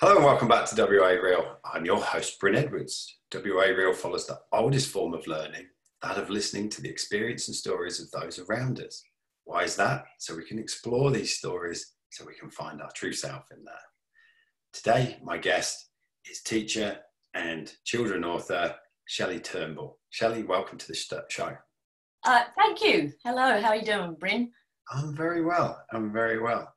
Hello and welcome back to WA Real. I'm your host, Bryn Edwards. WA Real follows the oldest form of learning, that of listening to the experience and stories of those around us. Why is that? So we can explore these stories so we can find our true self in there. Today, my guest is teacher and children author Shelley Turnbull. Shelley, welcome to the show. Uh, thank you. Hello, how are you doing, Bryn? I'm very well. I'm very well.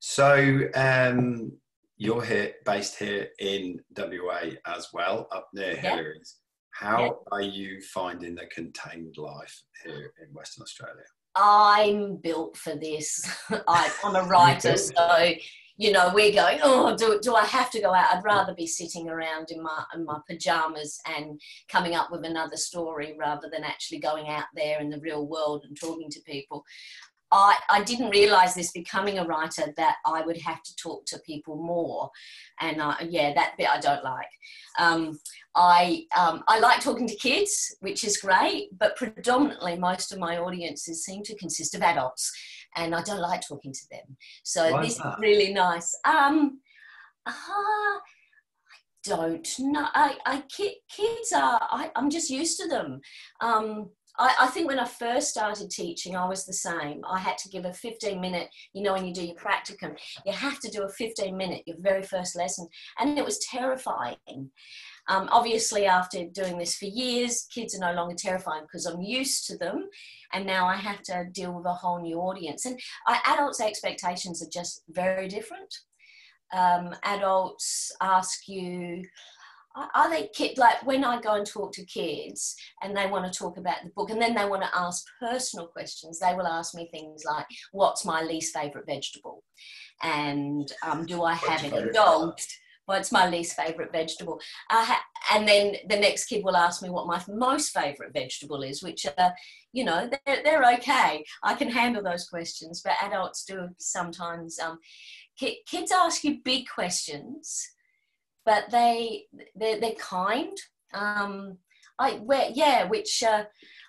So, um, you're here, based here in WA as well, up near yeah. Hillarys. How yeah. are you finding the contained life here in Western Australia? I'm built for this. I, am a writer, so you know we're going. Oh, do, do I have to go out? I'd rather be sitting around in my in my pajamas and coming up with another story rather than actually going out there in the real world and talking to people. I, I didn't realize this becoming a writer that I would have to talk to people more. And uh, yeah, that bit I don't like. Um, I, um, I like talking to kids, which is great, but predominantly most of my audiences seem to consist of adults. And I don't like talking to them. So Why this is really nice. Um, uh, I don't know. I, I kids are. I, I'm just used to them. Um, I, I, think when I first started teaching, I was the same. I had to give a 15 minute, you know, when you do your practicum, you have to do a 15 minute, your very first lesson. And it was terrifying. Um, obviously, after doing this for years, kids are no longer terrifying because I'm used to them. And now I have to deal with a whole new audience. And adults' expectations are just very different. Um, adults ask you, are they kids like when I go and talk to kids and they want to talk about the book and then they want to ask personal questions, they will ask me things like, What's my least favorite vegetable? And um, do I have any dogs? What's my least favorite vegetable? Ha- and then the next kid will ask me what my most favorite vegetable is, which are, you know, they're, they're okay. I can handle those questions, but adults do sometimes. Um, kids ask you big questions but they they're, they're kind. Um, I where yeah, which uh,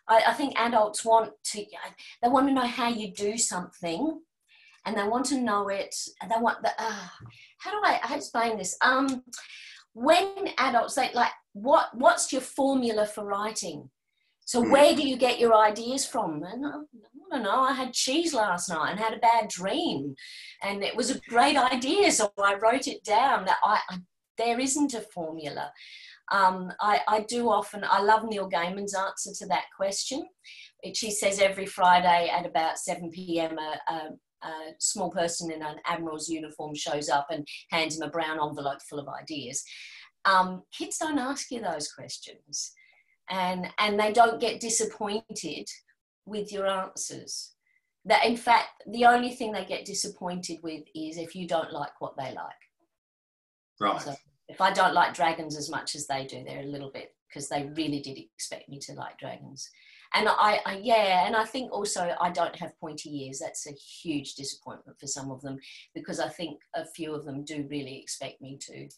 I, I think adults want to they want to know how you do something, and they want to know it. And they want the uh, how do I, I explain this? Um, when adults say like what what's your formula for writing? So hmm. where do you get your ideas from? And I, I don't know. I had cheese last night and had a bad dream, and it was a great idea. So I wrote it down. That I, I there isn't a formula. Um, I, I, do often, I love Neil Gaiman's answer to that question, which he says every Friday at about 7 p.m. A, a, a, small person in an admiral's uniform shows up and hands him a brown envelope full of ideas. Um, kids don't ask you those questions, and and they don't get disappointed with your answers. That in fact, the only thing they get disappointed with is if you don't like what they like. Right. So, if I don't like dragons as much as they do, they're a little bit because they really did expect me to like dragons. And I, I, yeah, and I think also I don't have pointy ears. That's a huge disappointment for some of them because I think a few of them do really expect me to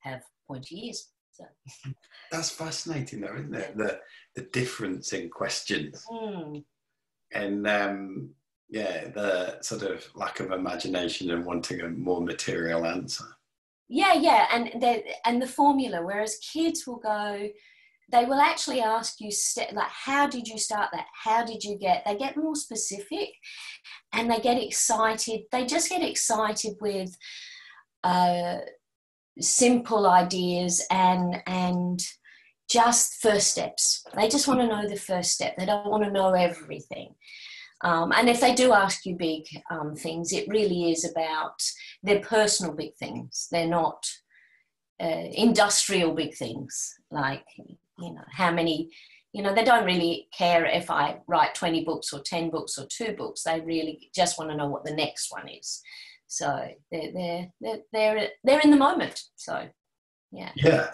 have pointy ears. So. That's fascinating, though, isn't it? The the difference in questions, mm. and um, yeah, the sort of lack of imagination and wanting a more material answer yeah yeah and the and the formula whereas kids will go they will actually ask you like how did you start that? How did you get they get more specific and they get excited they just get excited with uh, simple ideas and and just first steps. They just want to know the first step they don't want to know everything um, and if they do ask you big um, things, it really is about their personal big things. They're not uh, industrial big things like, you know, how many, you know, they don't really care if I write 20 books or 10 books or two books. They really just want to know what the next one is. So they're, they're, they're, they're, they're in the moment. So, yeah. Yeah.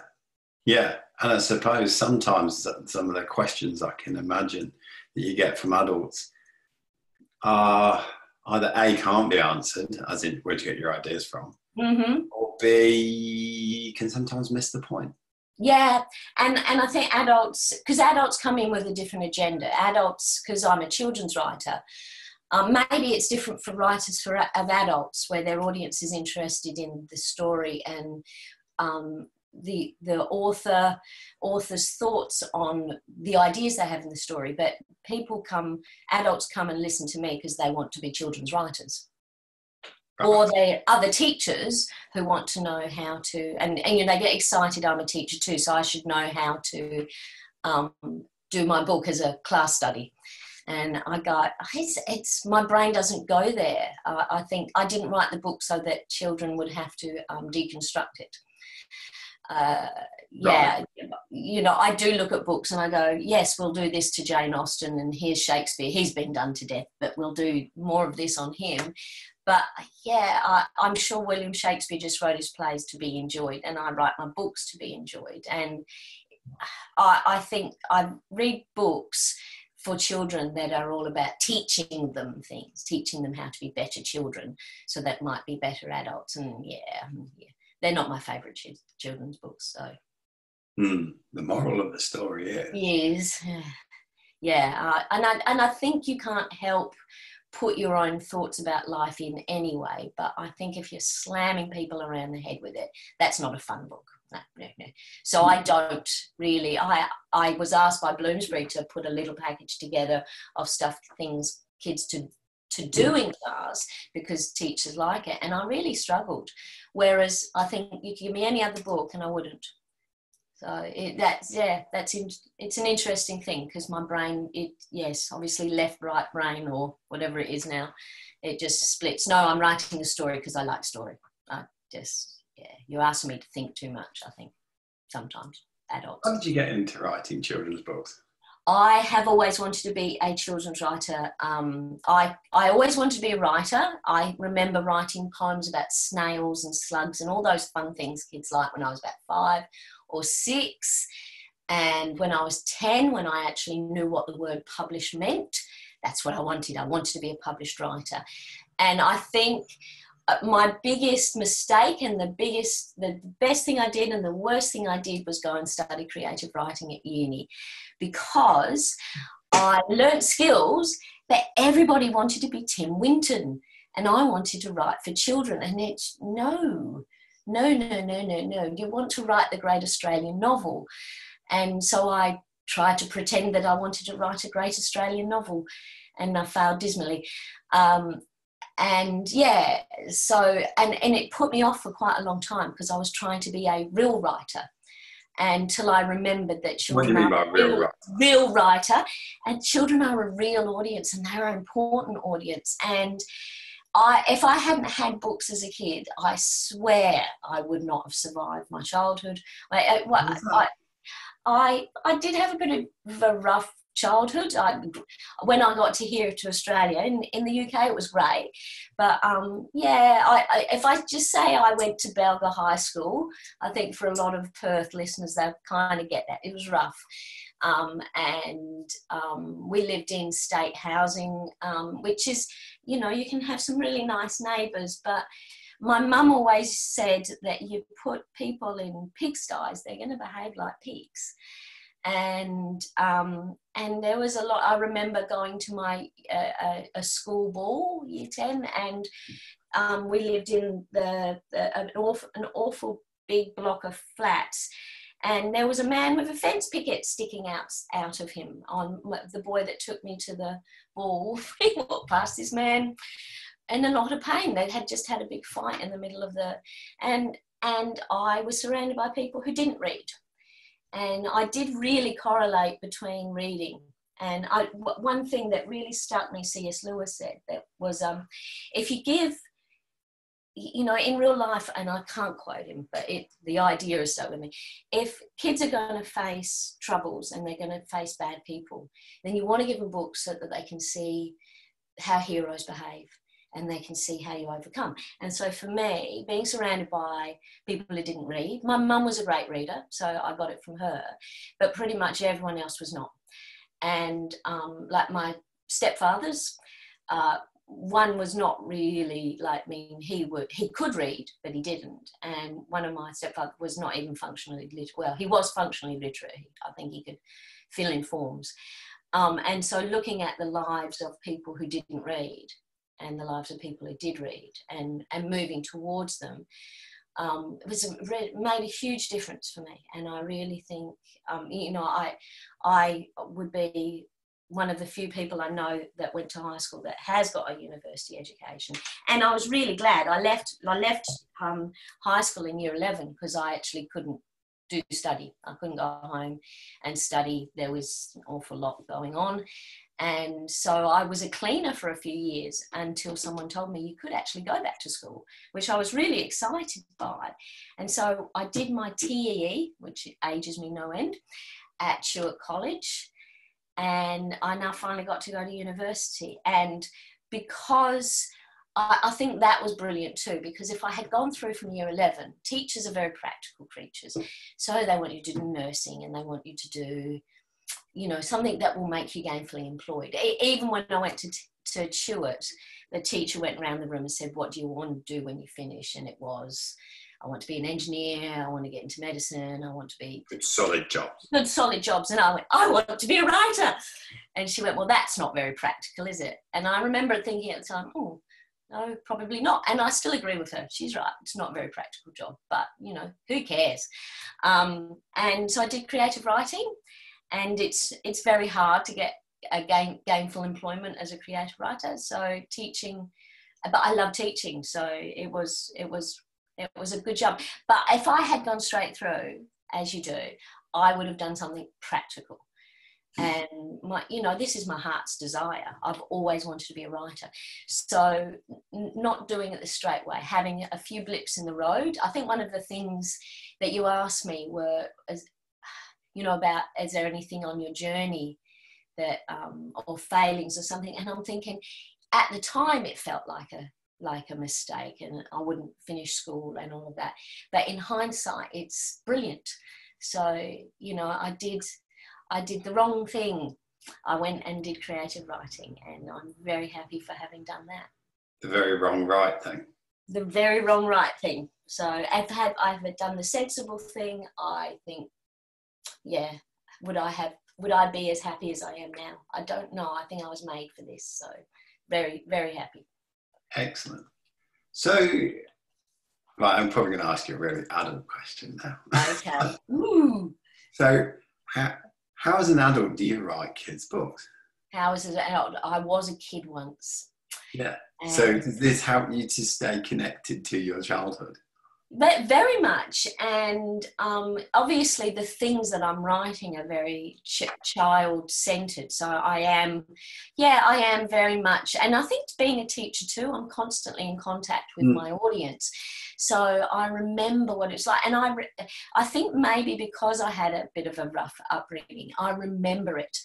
Yeah. And I suppose sometimes some of the questions I can imagine that you get from adults are either A, can't be answered, as in where do you get your ideas from, mm-hmm. or B, can sometimes miss the point. Yeah, and and I think adults, because adults come in with a different agenda. Adults, because I'm a children's writer, Um, maybe it's different for writers for of adults, where their audience is interested in the story and um, the the author author's thoughts on the ideas they have in the story. But people come, adults come and listen to me because they want to be children's writers. Or they're other teachers who want to know how to, and, and you know, they get excited. I'm a teacher too, so I should know how to um, do my book as a class study and I go, it's, it's my brain doesn't go there. Uh, I think I didn't write the book so that children would have to um, deconstruct it. Uh, yeah, right. you know, I do look at books and I go, yes, we'll do this to Jane Austen, and here's Shakespeare. He's been done to death, but we'll do more of this on him. But yeah, I, I'm sure William Shakespeare just wrote his plays to be enjoyed, and I write my books to be enjoyed. And I, I think I read books for children that are all about teaching them things, teaching them how to be better children, so that might be better adults. And yeah, yeah they're not my favourite children's books. So, mm, the moral of the story, yeah, yes, yeah, uh, and I and I think you can't help put your own thoughts about life in anyway. But I think if you're slamming people around the head with it, that's not a fun book no, no, no. So I don't really. I I was asked by Bloomsbury to put a little package together of stuff, things kids to to do in class because teachers like it, and I really struggled. Whereas I think you could give me any other book and I wouldn't. So it, that's yeah, that's in, it's an interesting thing because my brain, it yes, obviously left right brain or whatever it is now, it just splits. No, I'm writing a story because I like story. I just yeah, you're asking me to think too much, I think, sometimes, adults. How did you get into writing children's books? I have always wanted to be a children's writer. Um, I, I always wanted to be a writer. I remember writing poems about snails and slugs and all those fun things kids like when I was about five or six. And when I was 10, when I actually knew what the word published meant, that's what I wanted. I wanted to be a published writer. And I think my biggest mistake and the biggest the best thing i did and the worst thing i did was go and study creative writing at uni because i learnt skills but everybody wanted to be tim winton and i wanted to write for children. And it's no no no no no no. You want to write the great australian novel. And so i tried to pretend that i wanted to write a great australian novel and i failed dismally. Um, and yeah so and and it put me off for quite a long time because i was trying to be a real writer until I remembered that children are real, real, real, writer, and children are a real audience, and they're an important audience. And I, if I hadn't had books as a kid, I swear I would not have survived my childhood. I, I, I, I, I did have a bit of a rough childhood. I, when I got to here to Australia, in, in the UK, it was great. But um, yeah, I, I, if I just say I went to Balga High School, I think for a lot of Perth listeners, they kind of get that. It was rough. Um, and um, we lived in state housing, um, which is, you know, you can have some really nice neighbours, but my mum always said that you put people in pigsties, they're going to behave like pigs and um, and there was a lot. I remember going to my uh, a, school ball, year ten, and um, we lived in the, the an awful an awful big block of flats, and there was a man with a fence picket sticking out out of him. On the boy that took me to the ball, he walked past this man in a lot of pain. They had just had a big fight in the middle of the and and I was surrounded by people who didn't read and I did really correlate between reading. And I, one thing that really stuck me, C.S. Lewis said, that was um, if you give, you know, in real life, and I can't quote him, but it, the idea is stuck with me. If kids are going to face troubles and they're going to face bad people, then you want to give them books so that they can see how heroes behave and they can see how you overcome. And so for me, being surrounded by people who didn't read, my mum was a great reader, so I got it from her, but pretty much everyone else was not. And um, like my stepfathers, uh, one was not really like me. He would he could read, but he didn't. And one of my stepfathers was not even functionally literate. Well, he was functionally literate. I think he could fill in forms. Um, and so looking at the lives of people who didn't read and the lives of people who did read and, and moving towards them um, it was a, made a huge difference for me. And I really think, um, you know, I, I would be one of the few people I know that went to high school that has got a university education. And I was really glad. I left, I left um, high school in year 11 because I actually couldn't do study. I couldn't go home and study. There was an awful lot going on. And so I was a cleaner for a few years until someone told me you could actually go back to school, which I was really excited by. And so I did my TEE, which ages me no end, at Tuart College. And I now finally got to go to university. And because I, I think that was brilliant too, because if I had gone through from year 11, teachers are very practical creatures. So they want you to do nursing and they want you to do you know, something that will make you gainfully employed. Even when I went to, to Tuart, the teacher went around the room and said, What do you want to do when you finish? And it was, I want to be an engineer, I want to get into medicine, I want to be. Good solid jobs. Good solid jobs. And I went, I want to be a writer. And she went, Well, that's not very practical, is it? And I remember thinking at the time, Oh, no, probably not. And I still agree with her. She's right. It's not a very practical job, but you know, who cares? Um, and so I did creative writing and it's it's very hard to get a gain, gainful employment as a creative writer. So teaching, but I love teaching, so it was it was it was a good jump. But if I had gone straight through, as you do, I would have done something practical. And my, you know, this is my heart's desire. I've always wanted to be a writer. So, not doing it the straight way, having a few blips in the road. I think one of the things that you asked me were, you know, about is there anything on your journey that, um, or failings or something? And I'm thinking, at the time, it felt like a like a mistake, and I wouldn't finish school and all of that. But in hindsight, it's brilliant. So you know, I did, I did the wrong thing. I went and did creative writing, and I'm very happy for having done that. The very wrong right thing. The very wrong right thing. So I've had I've done the sensible thing. I think yeah, would I have would I be as happy as I am now? I don't know. I think I was made for this, so very very happy. Excellent. So, right, I'm probably going to ask you a really adult question now. Okay. Ooh. So, how, how as an adult do you write kids' books? How as an adult? I was a kid once. Yeah. so does this help you to stay connected to your childhood? But very much, and um, obviously the things that I'm writing are very ch- child centered. So I am, yeah, I am very much, and I think being a teacher too, I'm constantly in contact with mm. my audience. So I remember what it's like, and I, re- I think maybe because I had a bit of a rough upbringing, I remember it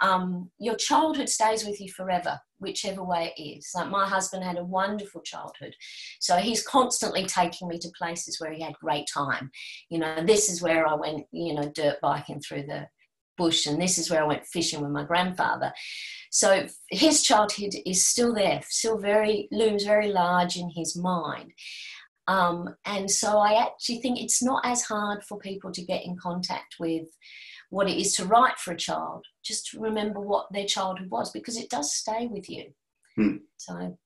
um, your childhood stays with you forever, whichever way it is. Like my husband had a wonderful childhood, so he's constantly taking me to places where he had great time. You know, this is where I went, you know, dirt biking through the bush, and this is where I went fishing with my grandfather. So his childhood is still there, still very looms very large in his mind. Um, and so I actually think it's not as hard for people to get in contact with what it is to write for a child, just to remember what their childhood was because it does stay with you. Hmm. So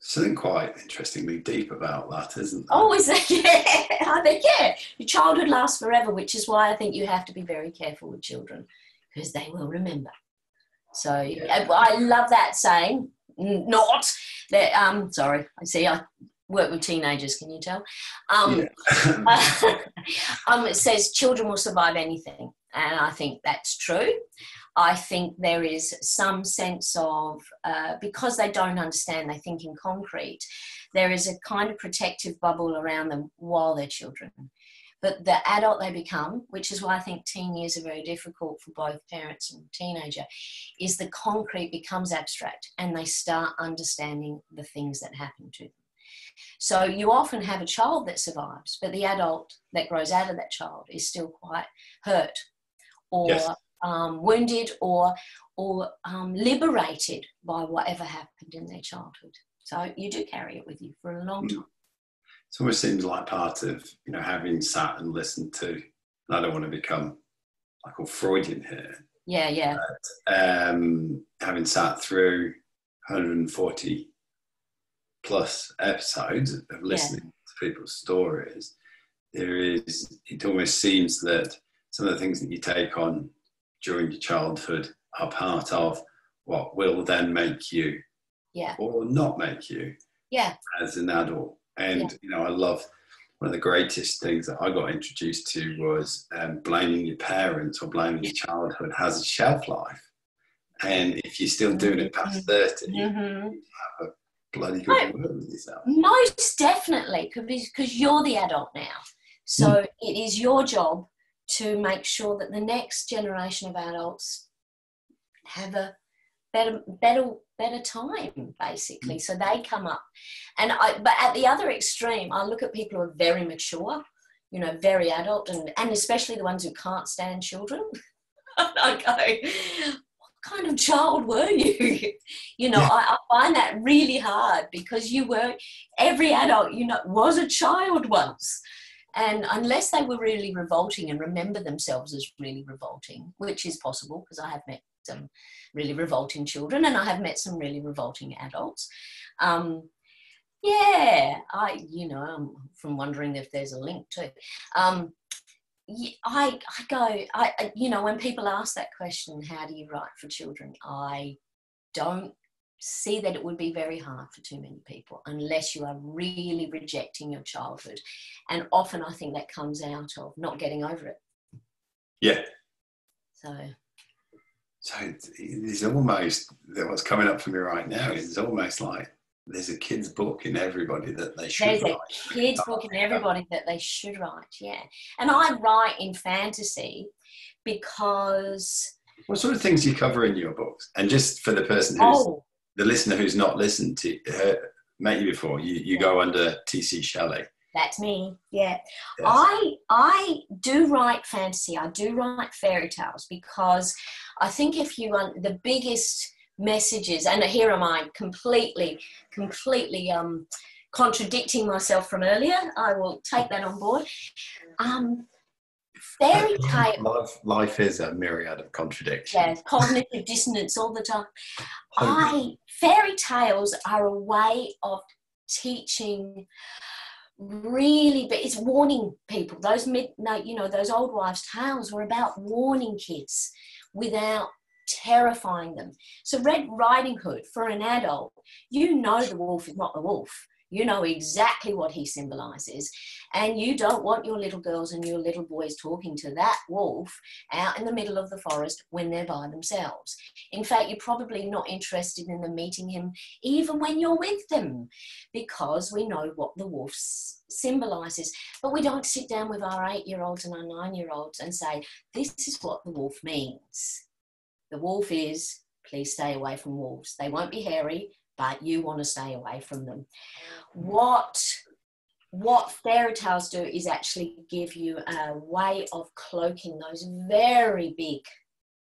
something quite interestingly deep about that, isn't there? Oh, is it? Yeah, I think yeah. Your childhood lasts forever, which is why I think you have to be very careful with children because they will remember. So yeah. I love that saying. Not that. Um, sorry, I see. I work with teenagers, can you tell? Um, yeah. um, it says children will survive anything, and I think that's true. I think there is some sense of, uh, because they don't understand, they think in concrete, there is a kind of protective bubble around them while they're children. But the adult they become, which is why I think teen years are very difficult for both parents and teenager, is the concrete becomes abstract and they start understanding the things that happen to them. So you often have a child that survives, but the adult that grows out of that child is still quite hurt or yes. um, wounded or or um, liberated by whatever happened in their childhood. So you do carry it with you for a long hmm. time. It almost seems like part of you know having sat and listened to. I don't want to become like all Freudian here, Yeah, yeah. But, um, having sat through 140 plus episodes of listening yeah. to people's stories, there is, it almost seems that some of the things that you take on during your childhood are part of what will then make you yeah. or not make you yeah. as an adult. And, yeah. you know, I love one of the greatest things that I got introduced to was um, blaming your parents or blaming your childhood has a shelf life. And if you're still doing it past mm-hmm. 30, mm-hmm. you have a bloody good word with yourself. Most definitely, because you're the adult now. So mm. it is your job to make sure that the next generation of adults have a better, better better time basically so they come up and i but at the other extreme i look at people who are very mature you know very adult and and especially the ones who can't stand children i go kind of child were you you know I, I find that really hard because you were every adult you know was a child once and unless they were really revolting and remember themselves as really revolting, which is possible because I have met some really revolting children and I have met some really revolting adults. Um, yeah, I, you know, I'm from wondering if there's a link to. Um, I, I go, I, you know, when people ask that question, how do you write for children? I don't see that it would be very hard for too many people unless you are really rejecting your childhood. And often I think that comes out of not getting over it. Yeah. So. So it's almost that what's coming up for me right now is almost like there's a kid's book in everybody that they should there's write. a kid's book in everybody that they should write, yeah. And I write in fantasy because. What sort of things do you cover in your books? And just for the person who's oh, the listener who's not listened to uh, met you before, you, you yeah. go under TC Shelley. That's me. Yeah. Yes. I I do write fantasy. I do write fairy tales because I think if you want the biggest messages, and here am I completely, completely um, contradicting myself from earlier. I will take that on board. Um, fairy tale. Life, life is a myriad of contradictions. Yeah, cognitive dissonance all the time. I fairy tales are a way of teaching really but it's warning people those mid you know those old wives tales were about warning kids without terrifying them so red riding hood for an adult you know the wolf is not the wolf you know exactly what he symbolizes. And you don't want your little girls and your little boys talking to that wolf out in the middle of the forest when they're by themselves. In fact, you're probably not interested in them meeting him even when you're with them because we know what the wolf symbolizes. But we don't sit down with our eight year olds and our nine year olds and say, this is what the wolf means. The wolf is, please stay away from wolves. They won't be hairy, but you want to stay away from them. What what fairy tales do is actually give you a way of cloaking those very big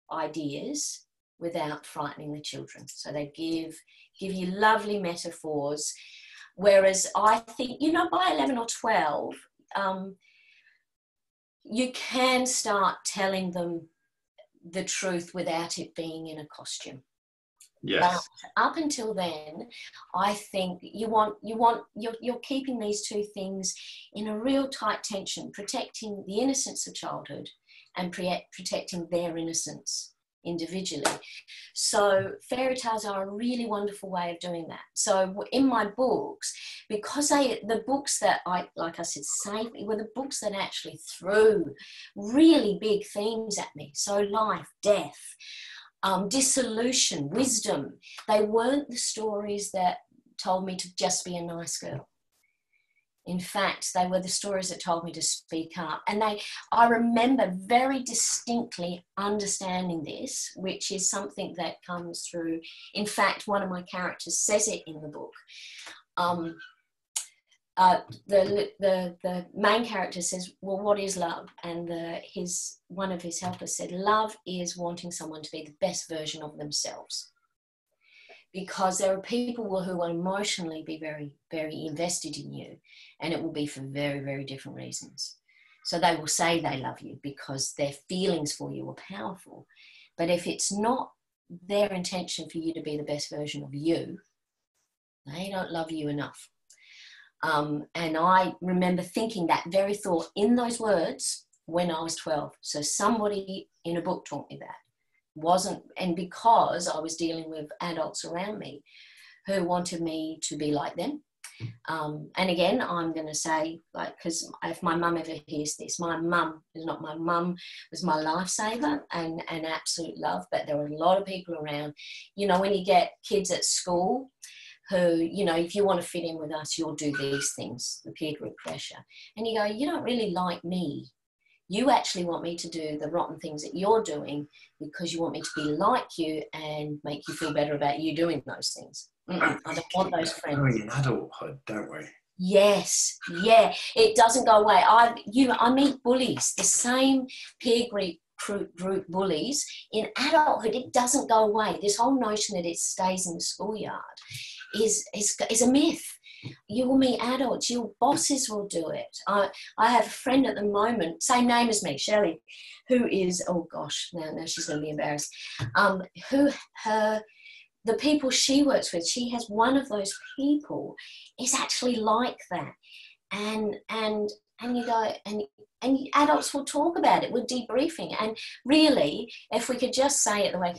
ideas without frightening the children. So they give give you lovely metaphors. Whereas I think, you know, by 11 or 12, um, you can start telling them the truth without it being in a costume. Yes. But up until then, I think you want you want you're, you're keeping these two things in a real tight tension, protecting the innocence of childhood and pre- protecting their innocence individually. So fairy tales are a really wonderful way of doing that. So in my books, because they the books that I like I said me were the books that actually threw really big themes at me. So life, death um, dissolution, wisdom. They weren't the stories that told me to just be a nice girl. In fact, they were the stories that told me to speak up. And they, I remember very distinctly understanding this, which is something that comes through. In fact, one of my characters says it in the book. Um, uh, the, the the main character says, "Well, what is love?" And the, his one of his helpers said, "Love is wanting someone to be the best version of themselves." Because there are people who will emotionally be very, very invested in you, and it will be for very, very different reasons. So they will say they love you because their feelings for you are powerful. But if it's not their intention for you to be the best version of you, they don't love you enough. Um, and I remember thinking that very thought in those words when I was 12. So somebody in a book taught me that. Wasn't, and because I was dealing with adults around me who wanted me to be like them. Um, and again, I'm going to say, like, because if my mum ever hears this, my mum is not my mum, was my lifesaver and an absolute love. But there were a lot of people around. You know, when you get kids at school who, you know, if you want to fit in with us, you'll do these things, the peer group pressure. And you go, you don't really like me. You actually want me to do the rotten things that you're doing because you want me to be like you and make you feel better about you doing those things. Mm-mm, I don't want those friends. In adulthood, don't we? Yes, yeah, it doesn't go away. I, you, I meet bullies, the same peer group group bullies in adulthood. It doesn't go away. This whole notion that it stays in the schoolyard is is, is a myth. You will meet adults. Your bosses will do it. I, I have a friend at the moment, same name as me, Shelley, who is oh gosh, now now she's going to be embarrassed. Um, who her the people she works with, she has one of those people is actually like that. And and and you go and and adults will talk about it. We're debriefing. And really, if we could just say it the way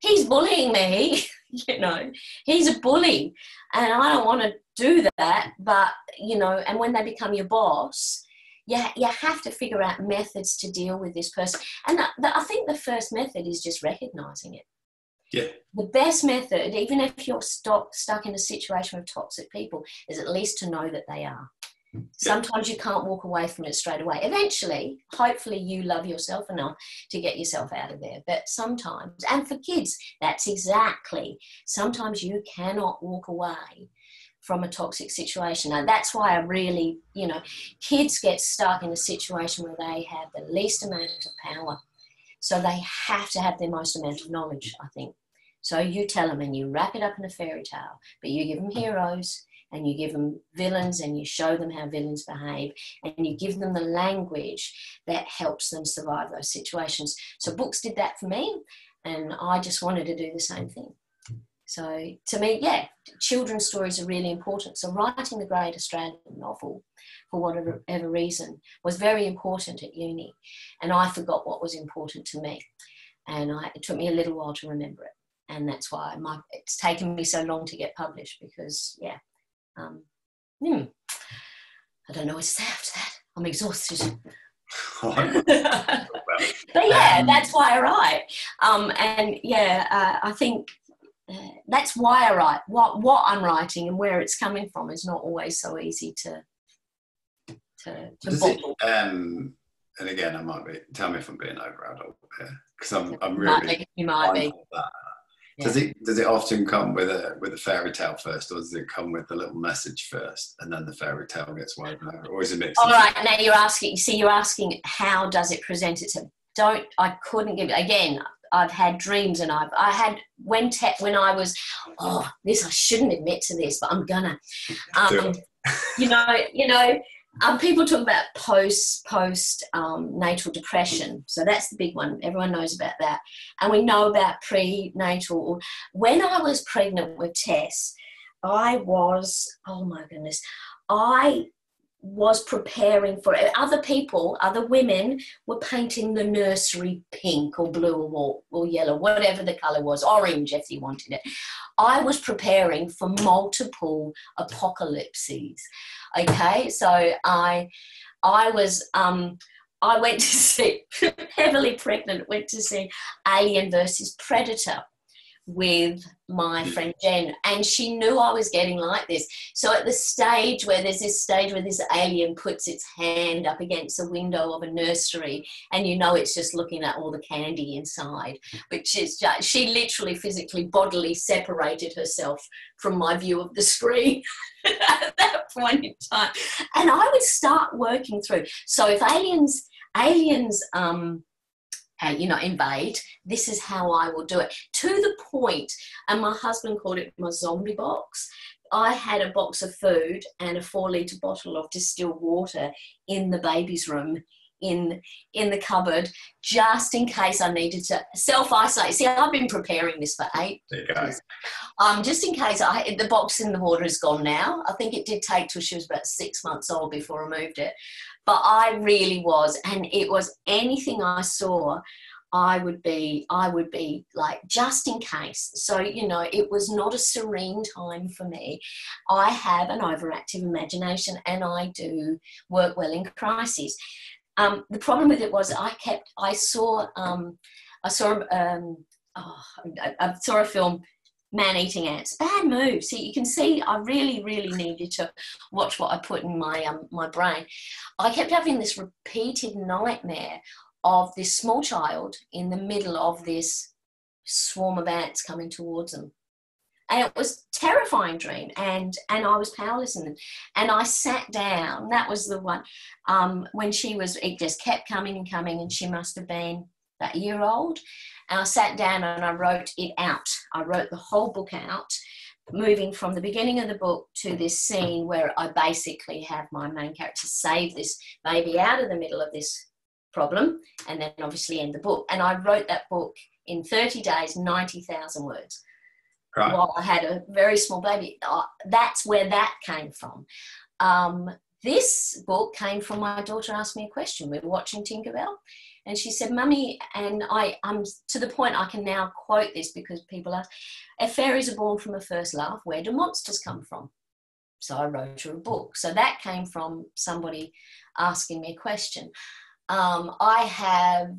he's bullying me, you know, he's a bully. And I don't want to do that. But, you know, and when they become your boss, you, you have to figure out methods to deal with this person. And the, the, I think the first method is just recognizing it. Yeah. The best method, even if you're stuck stuck in a situation with toxic people, is at least to know that they are. Sometimes you can't walk away from it straight away. Eventually, hopefully, you love yourself enough to get yourself out of there. But sometimes, and for kids, that's exactly, sometimes you cannot walk away from a toxic situation. Now, that's why I really, you know, kids get stuck in a situation where they have the least amount of power. So they have to have the most amount of knowledge, I think. So you tell them and you wrap it up in a fairy tale, but you give them heroes and you give them villains and you show them how villains behave and you give them the language that helps them survive those situations. So books did that for me and I just wanted to do the same thing. So to me, yeah, children's stories are really important. So writing the Great Australian Novel, for whatever reason, was very important at uni, and I forgot what was important to me, and I, it took me a little while to remember it and that's why my it's taken me so long to get published because yeah um, hmm, I don't know what to say after that. I'm exhausted. But yeah um, that's why I write. Um, and yeah uh, I think uh, that's why I write. What what I'm writing and where it's coming from is not always so easy to to, to it, um, and again I might be tell me if I'm being over adult here because I'm I'm really might be, you might be. That does it does it often come with a with a fairy tale first, or does it come with a little message first, and then the fairy tale gets woven over, or is it mixed? All right, now you're asking. You see, you're asking how does it present itself? Don't I couldn't give again. I've had dreams, and I've I had when te- when I was oh this I shouldn't admit to this, but I'm gonna. Um, you know, you know, um, people talk about post post um, natal depression, so that's the big one. Everyone knows about that, and we know about prenatal. When I was pregnant with Tess, I was oh my goodness, I was preparing for it. Other people, other women were painting the nursery pink or blue or, or yellow, whatever the colour was, orange if you wanted it. I was preparing for multiple apocalypses. Okay, so I I was um, I went to see heavily pregnant, went to see Alien versus Predator with my friend Jen, and she knew I was getting like this. So at the stage where there's this stage where this alien puts its hand up against the window of a nursery, and you know it's just looking at all the candy inside, which is just, she literally physically bodily separated herself from my view of the screen at that point in time, and I would start working through. So if aliens aliens um uh, you know, invade. This is how I will do it. To the point, and my husband called it my zombie box. I had a box of food and a four litre bottle of distilled water in the baby's room in in the cupboard just in case I needed to self isolate. See, I've been preparing this for eight. There you go. Um, just in case I the box in the water is gone now. I think it did take till she was about six months old before I moved it, but I really was, and it was anything I saw. I would be, I would be like, just in case. So, you know, it was not a serene time for me. I have an overactive imagination and I do work well in crises. Um, the problem with it was I kept, I saw, um, I saw, um, oh, I, I saw a film, Man Eating Ants. Bad move. See, you can see I really, really needed to watch what I put in my um, my brain. I kept having this repeated nightmare of this small child in the middle of this swarm of ants coming towards them. And it was terrifying dream and and i was powerless in it. And i sat down. That was the one um, when she was it just kept coming and coming and she must have been that year old. And i sat down and i wrote it out. I wrote the whole book out moving from the beginning of the book to this scene where i basically have my main character save this baby out of the middle of this problem and then obviously end the book and i wrote that book in 30 days 90000 words right. while I had a very small baby. That's where that came from. Um, this book came from my daughter asked me a question. We were watching Tinkerbell, and she said, "Mummy," and I, I'm to the point I can now quote this because people ask, "If fairies are born from a first love, where do monsters come from?" So I wrote her a book. So that came from somebody asking me a question. Um, I have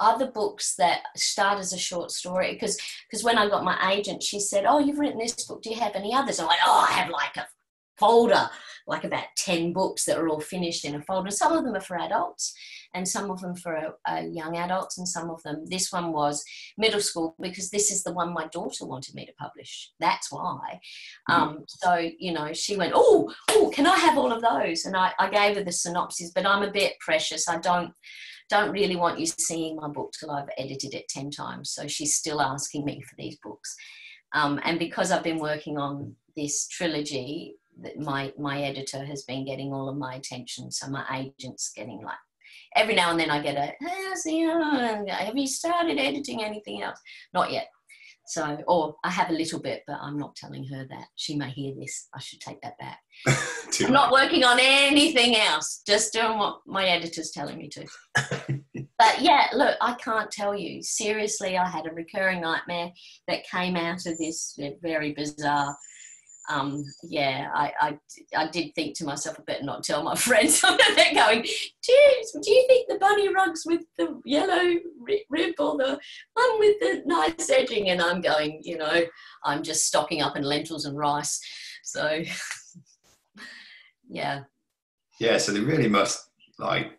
other books that start as a short story because because when I got my agent, she said, "Oh, you've written this book. Do you have any others?" I went, "Oh, I have like a folder, like about ten books that are all finished in a folder. Some of them are for adults, and some of them for uh, young adults, and some of them. This one was middle school because this is the one my daughter wanted me to publish. That's why. Mm-hmm. Um, so you know, she went, "Oh, oh, can I have all of those?" And I, I gave her the synopsis, but I'm a bit precious. I don't don't really want you seeing my book till I've edited it 10 times. So she's still asking me for these books. Um, and because I've been working on this trilogy, my, my editor has been getting all of my attention. So my agent's getting like, every now and then I get a, hey, have you started editing anything else? Not yet. So, or I have a little bit, but I'm not telling her that. She may hear this. I should take that back. I'm not working on anything else, just doing what my editor's telling me to. but yeah, look, I can't tell you. Seriously, I had a recurring nightmare that came out of this very bizarre um, yeah, I, I, I did think to myself, I better not tell my friends. They're going, Jeez, do you think the bunny rugs with the yellow rib or the one with the nice edging? And I'm going, you know, I'm just stocking up in lentils and rice. So, yeah. Yeah, so they really must like.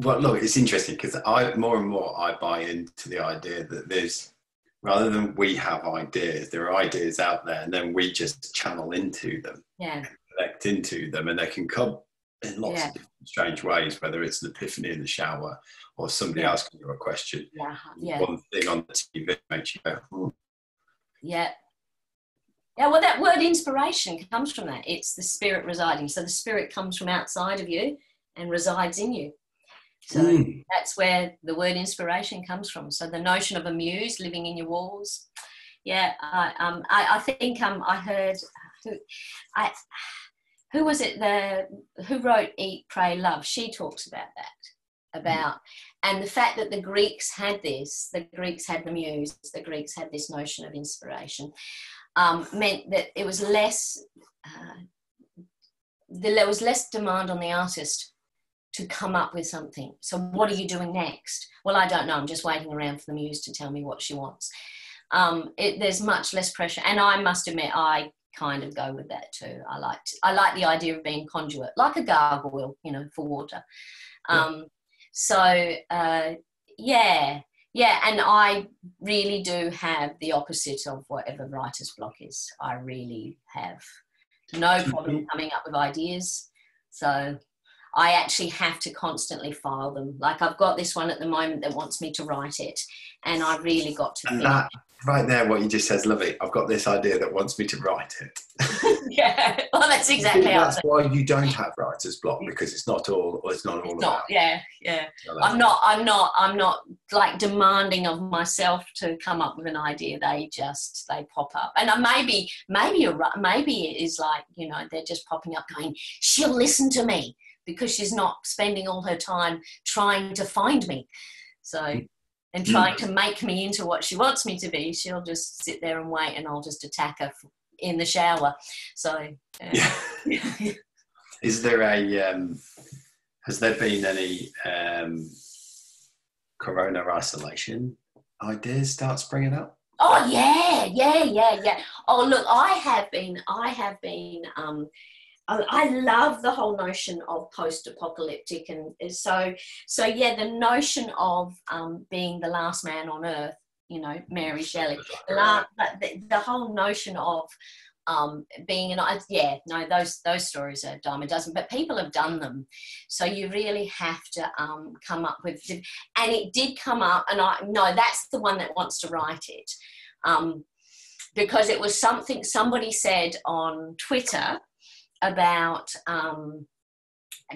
Well, look, it's interesting because I more and more I buy into the idea that there's rather than we have ideas, there are ideas out there, and then we just channel into them, yeah, connect into them, and they can come in lots yeah. of different strange ways, whether it's an epiphany in the shower or somebody yeah. asking you a question. Yeah, yeah. One thing on the TV makes you go, hmm. yeah. Yeah, well, that word inspiration comes from that. It's the spirit residing. So the spirit comes from outside of you and resides in you. So mm. that's where the word inspiration comes from. So the notion of a muse living in your walls. Yeah, I, um, I, I think um, I heard who, I, who was it? The who wrote Eat, Pray, Love? She talks about that, about and the fact that the Greeks had this. The Greeks had the muse. The Greeks had this notion of inspiration. Um, meant that it was less. Uh, there was less demand on the artist to come up with something. So, what are you doing next? Well, I don't know. I'm just waiting around for the muse to tell me what she wants. Um, it, there's much less pressure, and I must admit, I kind of go with that too. I like to, I like the idea of being conduit, like a gargoyle, you know, for water. Um, yeah. So, uh, yeah, yeah, and I really do have the opposite of whatever writer's block is. I really have no problem coming up with ideas. So I actually have to constantly file them. Like I've got this one at the moment that wants me to write it, and I really got to. And that right there, what you just said lovely. I've got this idea that wants me to write it. yeah, well, that's exactly how. That's why you don't have writer's block because it's not all. It's not all It's not, yeah, yeah. I'm not. I'm not. I'm not like demanding of myself to come up with an idea. They just they pop up, and I maybe maybe you're right. Maybe it is like you know they're just popping up, going, she'll listen to me because she's not spending all her time trying to find me. So. And trying to make me into what she wants me to be, she'll just sit there and wait, and I'll just attack her in the shower. So, Yeah. Is there a? Um, has there been any um, corona isolation ideas start springing up? Oh yeah, yeah, yeah, yeah. Oh look, I have been, I have been. Um, I, I love the whole notion of post-apocalyptic, and so, so yeah, the notion of um, being the last man on earth. You know, Mary Shelley. La, the, the whole notion of um, being an yeah no those those stories are a dime a dozen but people have done them so you really have to um, come up with and it did come up and I no that's the one that wants to write it um, because it was something somebody said on Twitter about um,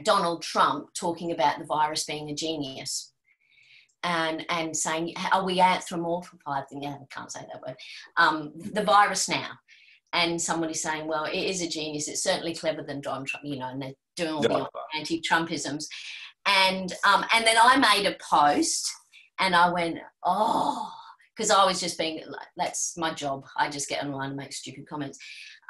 Donald Trump talking about the virus being a genius and and saying are we anthropomorphizing yeah I can't say that word um, the virus now and somebody saying, well, it is a genius. It's certainly clever than Don Trump, you know, and they're doing all the anti-Trumpisms. And um, and then I made a post, and I went, oh, because I was just being, that's my job. I just get online and make stupid comments.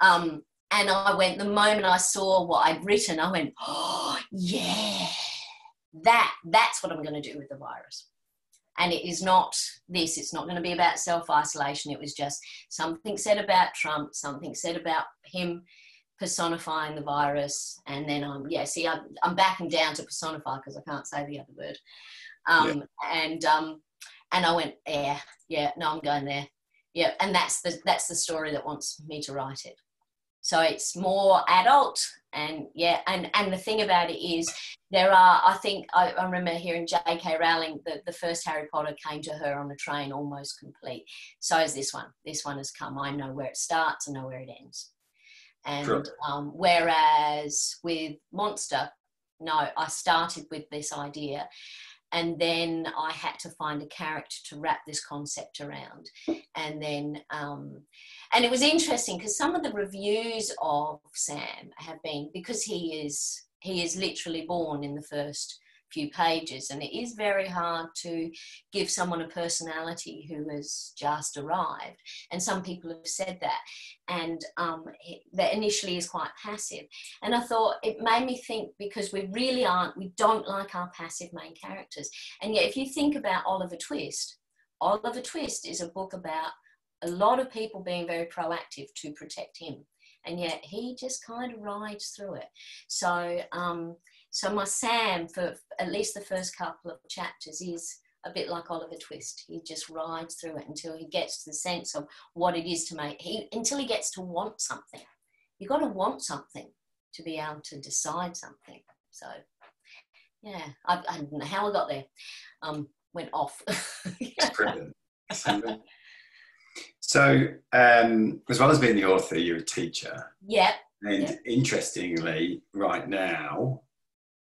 Um, and I went, the moment I saw what I'd written, I went, oh, yeah, that that's what I'm going to do with the virus. And it is not this it's not going to be about self-isolation it was just something said about trump something said about him personifying the virus and then i'm yeah see i'm, I'm backing down to personify because i can't say the other word. Um, yeah. and um, and i went yeah yeah no i'm going there. Yeah and that's the that's the story that wants me to write it so it's more adult and yeah and and the thing about it is there are i think i, I remember hearing j.k rowling the, the first harry potter came to her on a train almost complete. So is this one. This one has come. I know where it starts. And know where it ends. And sure. um, whereas with monster no i started with this idea and then I had to find a character to wrap this concept around. And then, um, and it was interesting because some of the reviews of Sam have been because he is he is literally born in the first few pages and it is very hard to give someone a personality who has just arrived. And some people have said that and um, that initially is quite passive. And i thought it made me think because we really aren't we don't like our passive main characters. And yet if you think about oliver twist oliver twist is a book about a lot of people being very proactive to protect him. And yet he just kind of rides through it. So um, so my Sam, for at least the first couple of chapters, is a bit like Oliver Twist. He just rides through it until he gets to the sense of what it is to make. He until he gets to want something. You've got to want something to be able to decide something. So, yeah, I, I don't know how I got there. Um, went off. brilliant. so, um, as well as being the author, you're a teacher. Yep. And yep. interestingly, right now,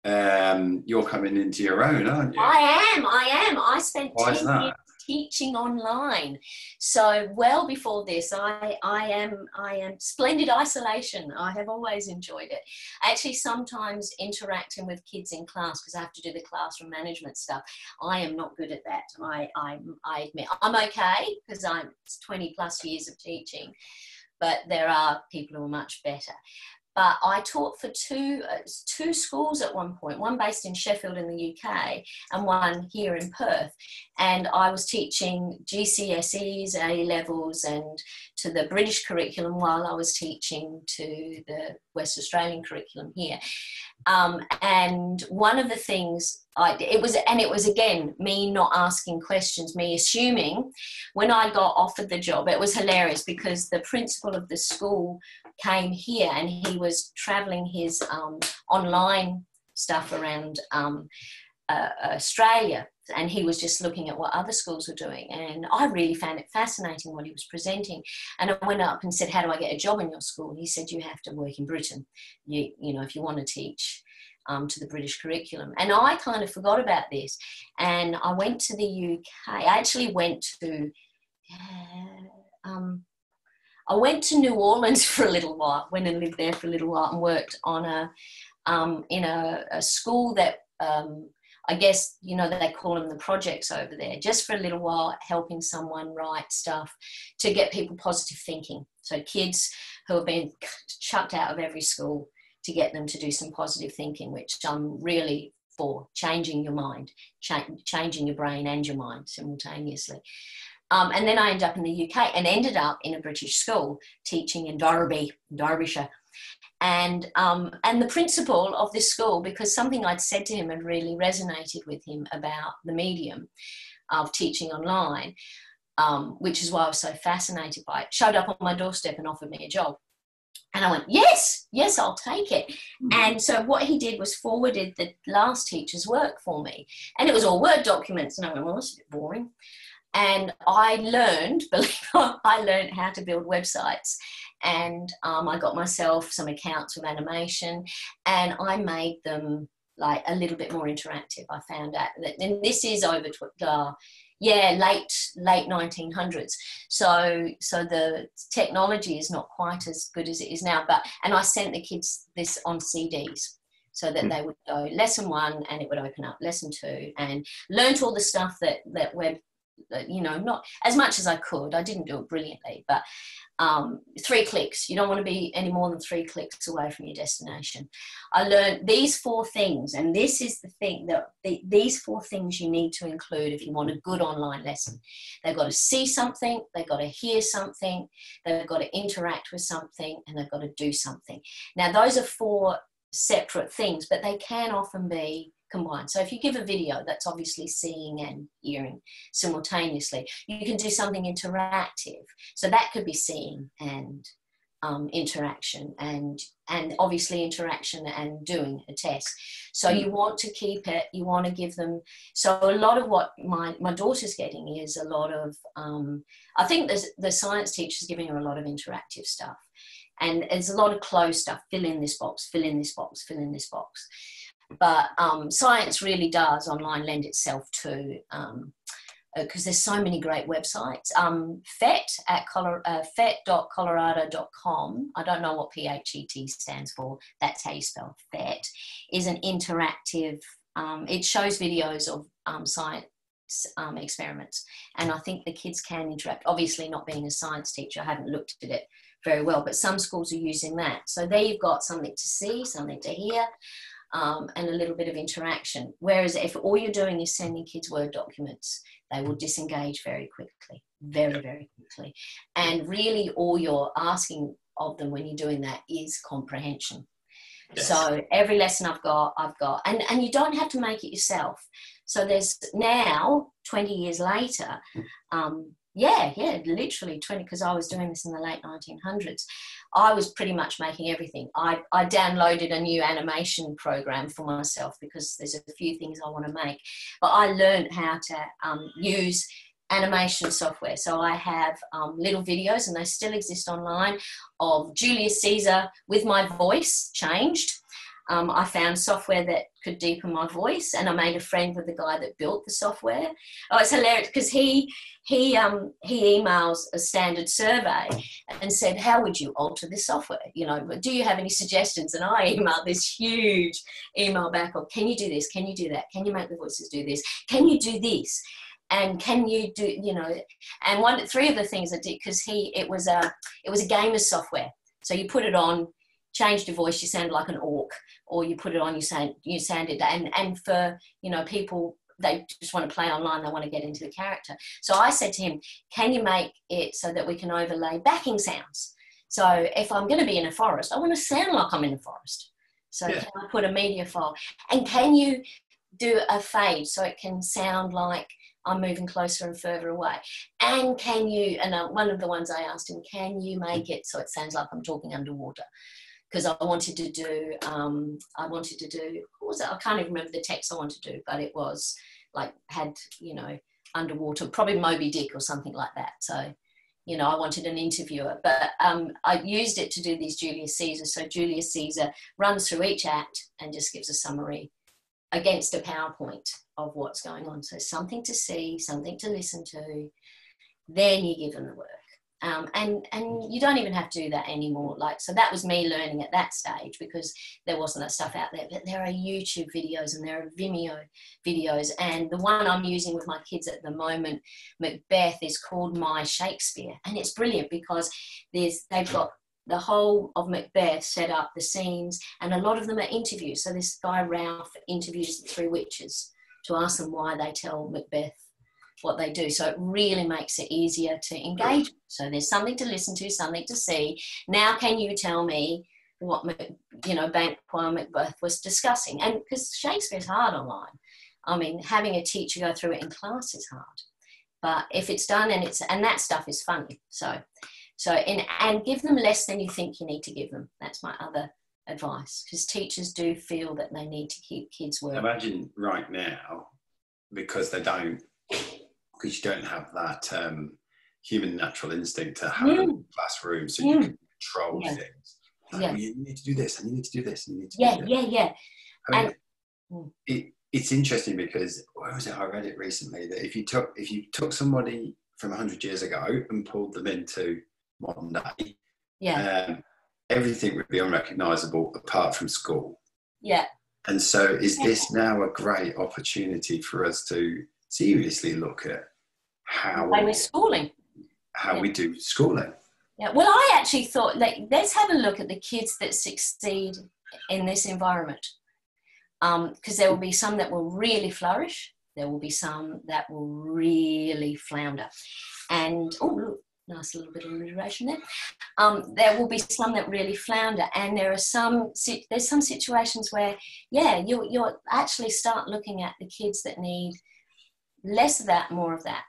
um, you're coming into your own, aren't you? I am. I am. I spent Why 10 years teaching online. So well before this, I, I am I am splendid isolation. I have always enjoyed it. Actually, sometimes interacting with kids in class because I have to do the classroom management stuff. I am not good at that. I I, I admit I'm okay because I'm 20 plus years of teaching but there are people who are much better but I taught for two uh, two schools at one point, one based in Sheffield in the UK and one here in Perth. And I was teaching GCSEs, A levels, and to the British curriculum while I was teaching to the West Australian curriculum here. Um, and one of the things I it was and it was again me not asking questions, me assuming. When I got offered the job, it was hilarious because the principal of the school came here and he was traveling his um, online stuff around um, uh, Australia, and he was just looking at what other schools were doing. And I really found it fascinating what he was presenting. And I went up and said, "How do I get a job in your school?" He said, "You have to work in Britain. You, you know, if you want to teach." Um, to the British curriculum. And I kind of forgot about this. And I went to the UK. I actually went to, uh, um, I went to New Orleans for a little while, went and lived there for a little while and worked on a, um, in a, a, school that um, I guess, you know, they call them the projects over there, just for a little while, helping someone write stuff to get people positive thinking. So kids who have been chucked out of every school to get them to do some positive thinking, which I'm really for changing your mind, cha- changing your brain and your mind simultaneously. Um, and then I ended up in the UK and ended up in a British school teaching in Derby, Derbyshire and um, and the principal of this school because something I'd said to him had really resonated with him about the medium of teaching online, um, which is why I was so fascinated by it. Showed up on my doorstep and offered me a job. And I went, yes, yes, I'll take it. Mm-hmm. And so what he did was forwarded the last teacher's work for me. And it was all Word documents. And I went, well, that's a bit boring. And I learned, believe I learned how to build websites and um, I got myself some accounts with animation and I made them like a little bit more interactive. I found out that, and this is over uh, yeah, late late 1900s. So so the technology is not quite as good as it is now. But and I sent the kids this on CDs so that hmm. they would go lesson one and it would open up lesson two and learnt all the stuff that that web you know not as much as i could i didn't do it brilliantly but um, three clicks. You don't want to be any more than three clicks away from your destination. I learned these four things, and this is the thing that the, these four things you need to include if you want a good online lesson. They've got to see something, they've got to hear something, they've got to interact with something, and they've got to do something. Now, those are four separate things, but they can often be combined. So if you give a video that's obviously seeing and hearing simultaneously, you can do something interactive. So that could be seeing and um, interaction and and obviously interaction and doing a test. So you mm. want to keep it. You want to give them. So a lot of what my my daughter's getting is a lot of. Um, I think the the science teacher's giving her a lot of interactive stuff, and there's a lot of closed stuff. Fill in this box. Fill in this box. Fill in this box but um, science really does online lend itself to um, because uh, there's so many great websites. Um, PhET at Color, uh, phet.colorado.com, I don't know what PHET stands for, that's how you spell PhET, is an interactive, um, it shows videos of um, science um, experiments. And I think the kids can interact. Obviously, not being a science teacher, I haven't looked at it very well, but some schools are using that. So there you've got something to see, something to hear um, and a little bit of interaction. Whereas if all you're doing is sending kids Word documents, they will disengage very quickly, very, very quickly. And really, all you're asking of them when you're doing that is comprehension. Yes. So every lesson I've got, I've got, and, and you don't have to make it yourself. So there's now, 20 years later, um, yeah, yeah, literally 20, because I was doing this in the late 1900s. I was pretty much making everything. I, I downloaded a new animation program for myself because there's a few things I want to make. But I learned how to um, use animation software. So I have um, little videos, and they still exist online, of Julius Caesar with my voice changed um, I found software that could deepen my voice, and I made a friend with the guy that built the software. Oh, it's hilarious because he he um, he emails a standard survey and said, "How would you alter this software? You know, do you have any suggestions?" And I emailed this huge email back of, "Can you do this? Can you do that? Can you make the voices do this? Can you do this?" and can you do you know and one three of the things i did because he it was a it was a gamer software so you put it on changed your voice, you sound like an orc, or you put it on, you sound you sounded and and for you know people they just want to play online, they want to get into the character. So I said to him, Can you make it so that we can overlay backing sounds? So if I'm going to be in a forest, I want to sound like I'm in a forest. So yeah. can I put a media file? And can you do a fade so it can sound like I'm moving closer and further away? And can you, and uh, one of the ones I asked him, can you make it so it sounds like I'm talking underwater? Because I wanted to do, um, I wanted to do, what was it? I can't even remember the text I wanted to do, but it was like, had, you know, underwater, probably Moby Dick or something like that. So, you know, I wanted an interviewer, but um, I used it to do these Julius Caesar. So Julius Caesar runs through each act and just gives a summary against a PowerPoint of what's going on. So something to see, something to listen to, then you give them the work. Um, and and you don't even have to do that anymore. Like so, that was me learning at that stage because there wasn't that stuff out there. But there are YouTube videos and there are Vimeo videos, and the one I'm using with my kids at the moment, Macbeth, is called My Shakespeare, and it's brilliant because there's they've got the whole of Macbeth set up the scenes, and a lot of them are interviews. So this guy Ralph interviews the three witches to ask them why they tell Macbeth what they do. So it really makes it easier to engage. So there's something to listen to, something to see. Now, can you tell me what you know Banquo Macbeth was discussing? And because Shakespeare's hard online, I mean, having a teacher go through it in class is hard. But if it's done and it's and that stuff is funny. So so in and give them less than you think you need to give them. That's my other advice because teachers do feel that they need to keep kids working. Imagine right now because they don't because you don't have that um, human natural instinct to have mm. a classroom so mm. you can control yeah. things. Like, yeah. you need to do this and you need to do this and you need to yeah, Yeah, yeah, I mean, mm. it, it's interesting because where was it? I read it recently that if you took if you took somebody from hundred years ago and pulled them into modern day, yeah, um, everything would be unrecognisable apart from school. Yeah. And so, is this now a great opportunity for us to seriously look at how when we're schooling, how yeah. we do schooling. Yeah, well, I actually thought like let's have a look at the kids that succeed in this environment, because um, there will be some that will really flourish. There will be some that will really flounder, and oh, look, nice little bit of alliteration there. Um, there will be some that really flounder, and there are some there's some situations where yeah, you you actually start looking at the kids that need less of that, more of that.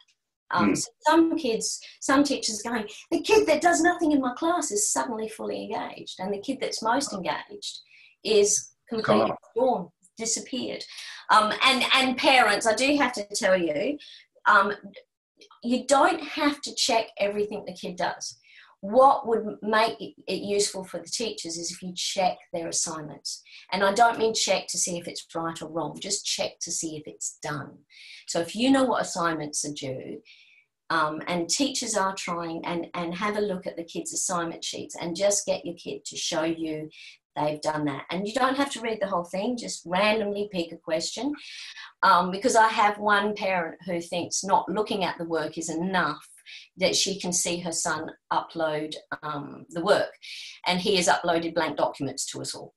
Um, mm. so some kids, some teachers going, the kid that does nothing in my class is suddenly fully engaged, and the kid that's most engaged is completely gone, disappeared. Um, and and parents, I do have to tell you, um, you don't have to check everything the kid does. What would make it useful for the teachers is if you check their assignments. And I don't mean check to see if it's right or wrong, just check to see if it's done. So if you know what assignments are due, um, and teachers are trying and, and have a look at the kids' assignment sheets and just get your kid to show you they've done that. And you don't have to read the whole thing, just randomly pick a question. Um, because I have one parent who thinks not looking at the work is enough that she can see her son upload um, the work. And he has uploaded blank documents to us all.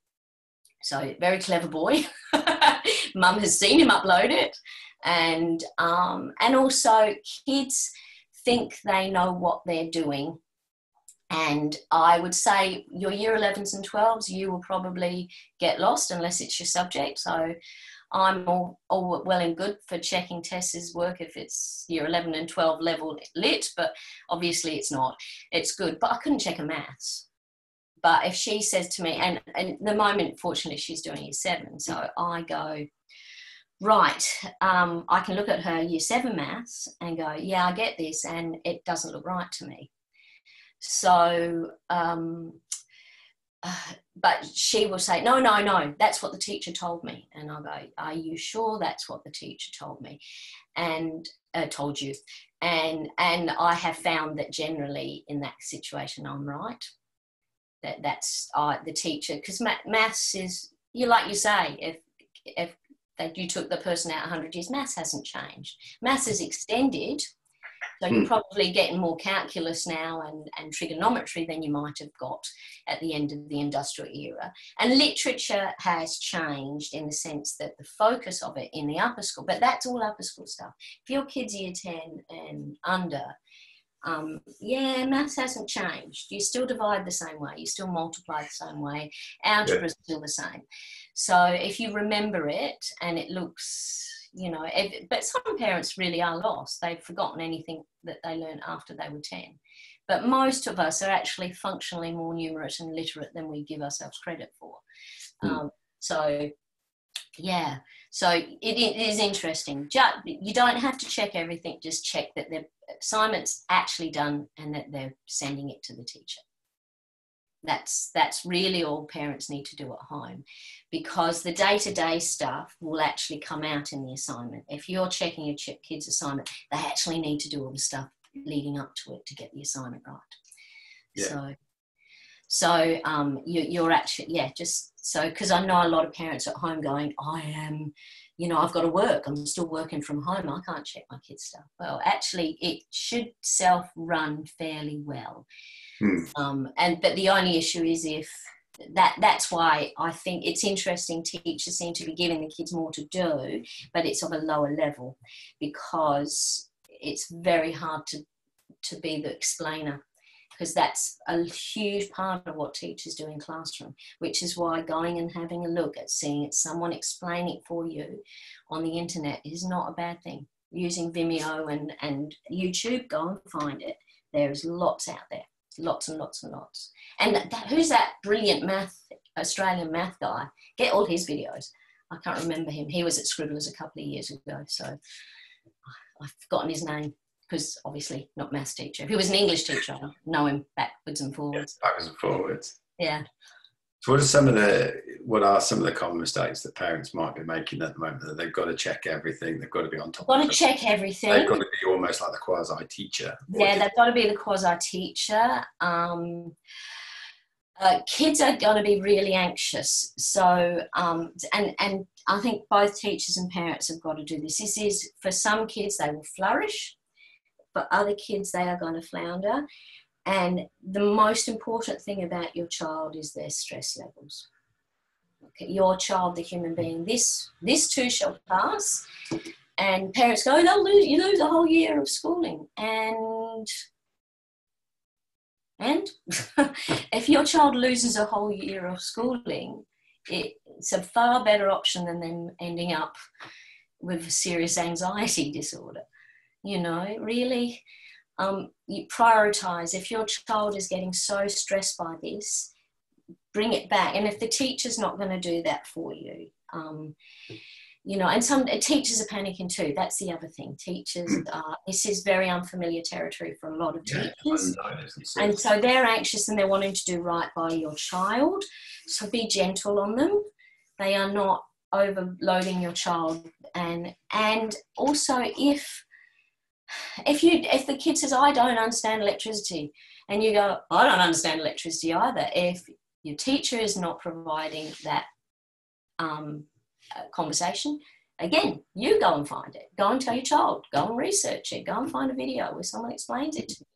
So, very clever boy. Mum has seen him upload it. And, um, and also, kids think they know what they're doing. And I would say your year 11s and 12s, you will probably get lost unless it's your subject. So I'm all, all well and good for checking Tess's work if it's year 11 and 12 level lit, but obviously it's not. It's good, but I couldn't check her maths. But if she says to me, and, and the moment, fortunately, she's doing year seven, so I go, right, um, I can look at her year seven maths and go, yeah, I get this, and it doesn't look right to me. So, um, but she will say, no, no, no, that's what the teacher told me. And I'll go, are you sure that's what the teacher told me? And uh, told you. And, and I have found that generally in that situation, I'm right. That that's uh, the teacher, because maths is, you like you say, if, if that you took the person out 100 years, maths hasn't changed. Maths is extended, so you're hmm. probably getting more calculus now and, and trigonometry than you might have got at the end of the industrial era. And literature has changed in the sense that the focus of it in the upper school, but that's all upper school stuff. If your kid's year 10 and under, um, yeah, maths hasn't changed. You still divide the same way, you still multiply the same way, algebra is yeah. still the same. So if you remember it and it looks, you know, if, but some parents really are lost. They've forgotten anything that they learned after they were 10. But most of us are actually functionally more numerate and literate than we give ourselves credit for. Mm. Um, so, yeah, so it, it is interesting. Just, you don't have to check everything, just check that the assignment's actually done and that they're sending it to the teacher. That's, that's really all parents need to do at home because the day to day stuff will actually come out in the assignment. If you're checking your kid's assignment, they actually need to do all the stuff leading up to it to get the assignment right. Yeah. So, so um, you, you're actually, yeah, just so because I know a lot of parents at home going, I am, you know, I've got to work. I'm still working from home. I can't check my kids' stuff. Well, actually, it should self run fairly well. Hmm. Um, and but the only issue is if that that's why I think it's interesting teachers seem to be giving the kids more to do, but it's of a lower level because it's very hard to to be the explainer because that's a huge part of what teachers do in classroom, which is why going and having a look at seeing it, someone explain it for you on the internet is not a bad thing. Using Vimeo and, and YouTube, go and find it. There's lots out there lots and lots and lots. And that, who's that brilliant math, Australian math guy? Get all his videos. I can't remember him. He was at Scribblers a couple of years ago, so I've forgotten his name because obviously not maths teacher. If he was an English teacher, I know him backwards and forwards. backwards and forwards. Yeah. So what are some of the what are some of the common mistakes that parents might be making at the moment? That they've got to check everything, they've got to be on top. Got to check everything. They've got to be almost like the quasi teacher. Yeah, they've got to be the quasi teacher. Um, uh, kids are going to be really anxious. So, um, and and I think both teachers and parents have got to do this. This is for some kids they will flourish, for other kids they are going to flounder. And the most important thing about your child is their stress levels. Okay, your child, the human being, this this too shall pass. And parents go, they'll lose, you lose a whole year of schooling. And and if your child loses a whole year of schooling, it's a far better option than them ending up with serious anxiety disorder. You know, really, um, you prioritize. If your child is getting so stressed by this, bring it back. And if the teacher's not going to do that for you, um, you know, and some teachers are panicking too. That's the other thing. Teachers hmm. this is very unfamiliar territory for a lot of teachers. And so they're anxious and they're wanting to do right by your child. So be gentle on them. They are not overloading your child. And, and also if, if you if the kid says i don't understand electricity and you go i don't understand electricity either if your teacher is not providing that um, uh, conversation again you go and find it. Go and tell your child. Go and research it. Go and find a video where someone explains it to you.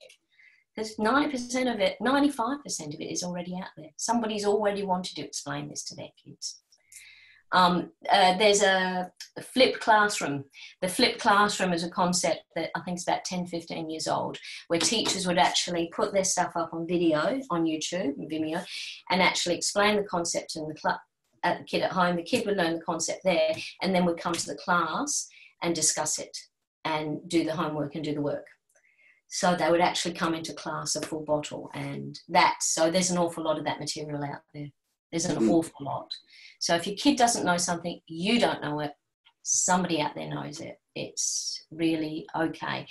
Because 90% of it 95% of it is already out there. Somebody's already wanted to explain this to their kids um, uh, there's a, flipped classroom. The flipped classroom is a concept that I think is about 10, 15 years old, where teachers would actually put their stuff up on video on YouTube Vimeo and actually explain the concept in the cl- at the kid at home. The kid would learn the concept there and then would come to the class and discuss it and do the homework and do the work. So they would actually come into class a full bottle and that. So there's an awful lot of that material out there. There's an mm. awful lot. So if your kid doesn't know something, you don't know it, somebody out there knows it. It's really okay.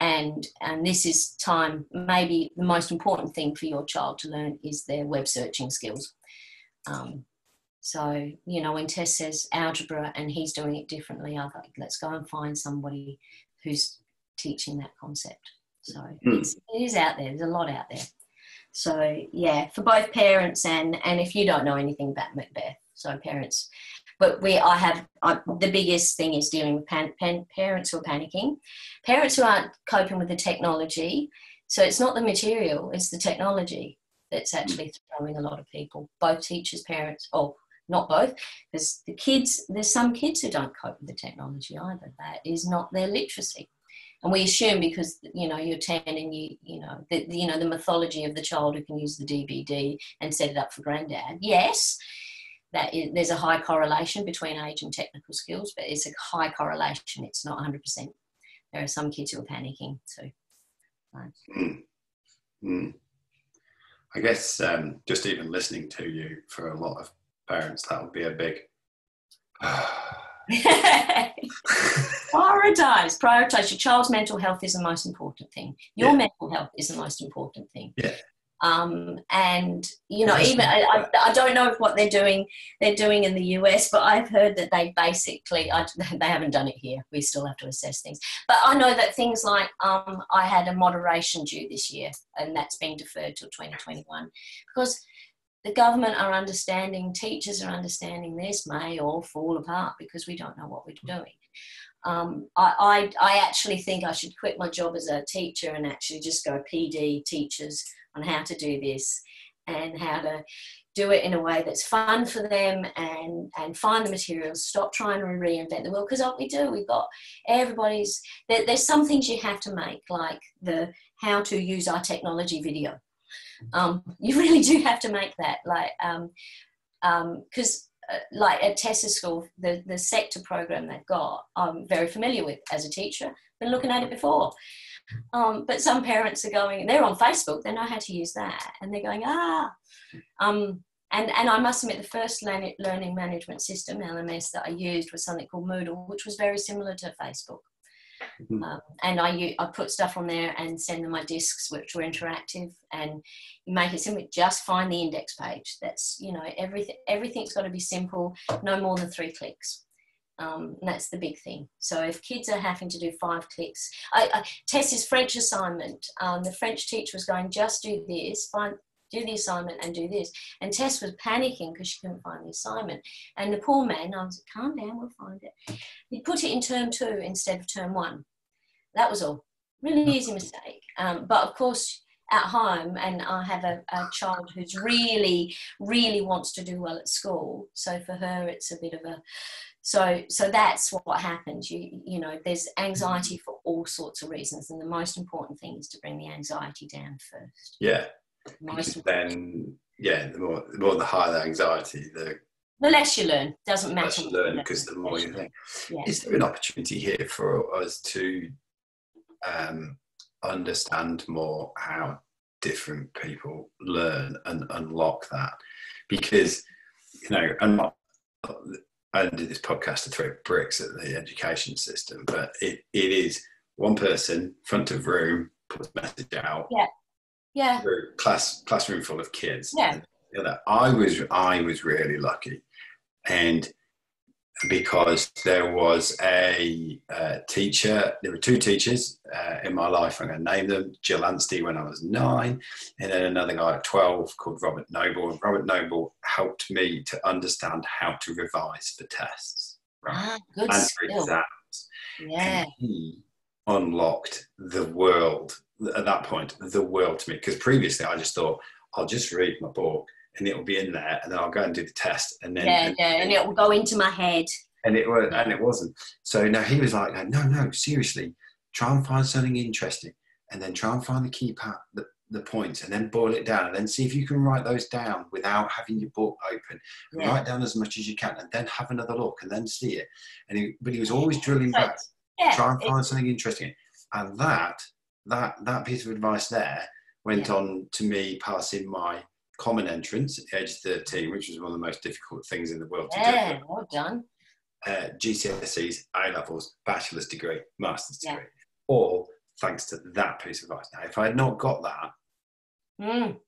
And and this is time, maybe the most important thing for your child to learn is their web searching skills. Um, so, you know, when Tess says algebra and he's doing it differently, I think let's go and find somebody who's teaching that concept. So mm. it is out there, there's a lot out there. So yeah, for both parents and and if you don't know anything about Macbeth, so parents. But we, I have I, the biggest thing is dealing with pan, pan, parents who are panicking, parents who aren't coping with the technology. So it's not the material; it's the technology that's actually throwing a lot of people, both teachers, parents, or not both, because the kids. There's some kids who don't cope with the technology either. That is not their literacy and we assume because you know you're 10 and you you know the, you know the mythology of the child who can use the dvd and set it up for granddad yes that is, there's a high correlation between age and technical skills but it's a high correlation it's not 100% there are some kids who are panicking too right. mm. Mm. I guess um, just even listening to you for a lot of parents, that would be a big. prioritize, prioritize. Your child's mental health is the most important thing. Your Yeah. mental health is the most important thing. Yeah. Um, and you know, even I, I, don't know what they're doing. They're doing in the US, but I've heard that they basically I, they haven't done it here. We still have to assess things. But I know that things like um, I had a moderation due this year, and that's been deferred till 2021 because the government are understanding, teachers are understanding this may all fall apart because we don't know what we're doing. Um, I, I, I actually think I should quit my job as a teacher and actually just go PD teachers on how to do this and how to do it in a way that's fun for them and and find the materials stop trying to reinvent the wheel because what we do we've got everybody's there, there's some things you have to make like the how to use our technology video um, you really do have to make that like um because uh, like at Tessa School, the, the SEQTA program they've got, I'm very familiar with as a teacher, been looking at it before. Um, but some parents are going, they're on Facebook, they know how to use that, and they're going, ah. Um, and, and I must admit, the first learning management system, LMS, that I used was something called Moodle, which was very similar to Facebook. Mhm. Um, and I, put stuff on there and send them my discs, which were interactive, and you make it simple. Just find the index page. That's you know everything. Everything's got to be simple. No more than three clicks. Um, that's the big thing. So if kids are having to do five clicks, I, I, Tess's French assignment, um, the French teacher was going, just do this, find, do the assignment and do this. And Tess was panicking because she couldn't find the assignment. And the poor man, I was like, calm down, we'll find it. He put it in term two instead of term one. That was all. Really easy mistake. Um, but of course, at home, and I have a, a child who's really, really wants to do well at school. So for her, it's a bit of a so so that's what happens you you know there's anxiety for all sorts of reasons and the most important thing is to bring the anxiety down first Yeah. Because then, yeah, the more the more the higher the anxiety, the the less you learn doesn't matter you learn because the more you think. yeah. Is there an opportunity here for us to um, understand more how different people learn and unlock that? Because, you know, I'm not, I did this podcast to throw bricks at the education system, but it, it is one person, front of room, puts message out, yeah through class classroom full of kids. Yeah. You know, I was I was really lucky, and because there was a uh, teacher, there were two teachers uh, in my life. I'm going to name them: Jill Anstey when I was nine, and then another guy at twelve called Robert Noble. And Robert Noble helped me to understand how to revise for tests, right, ah, good and for skill exams yeah and he unlocked the world at that point the world to me. Because previously i just thought i'll just read my book and it'll be in there and then i'll go and do the test and then yeah yeah and it will go into my head. And it was and it wasn't. So now he was like no no seriously. Try and find something interesting and then try and find the key part the, the points and then boil it down and then see if you can write those down without having your book open. Yeah. write down as much as you can and then have another look and then see it. And he, but he was always drilling back yeah try and find something interesting. And that that that piece of advice there went Yeah. on to me passing my common entrance at the age of 13, which was one of the most difficult things in the world to yeah do. well done Uh, GCSEs, A levels, bachelor's degree, master's Yeah. degree, all thanks to that piece of advice. Now, if I had not got that, mm.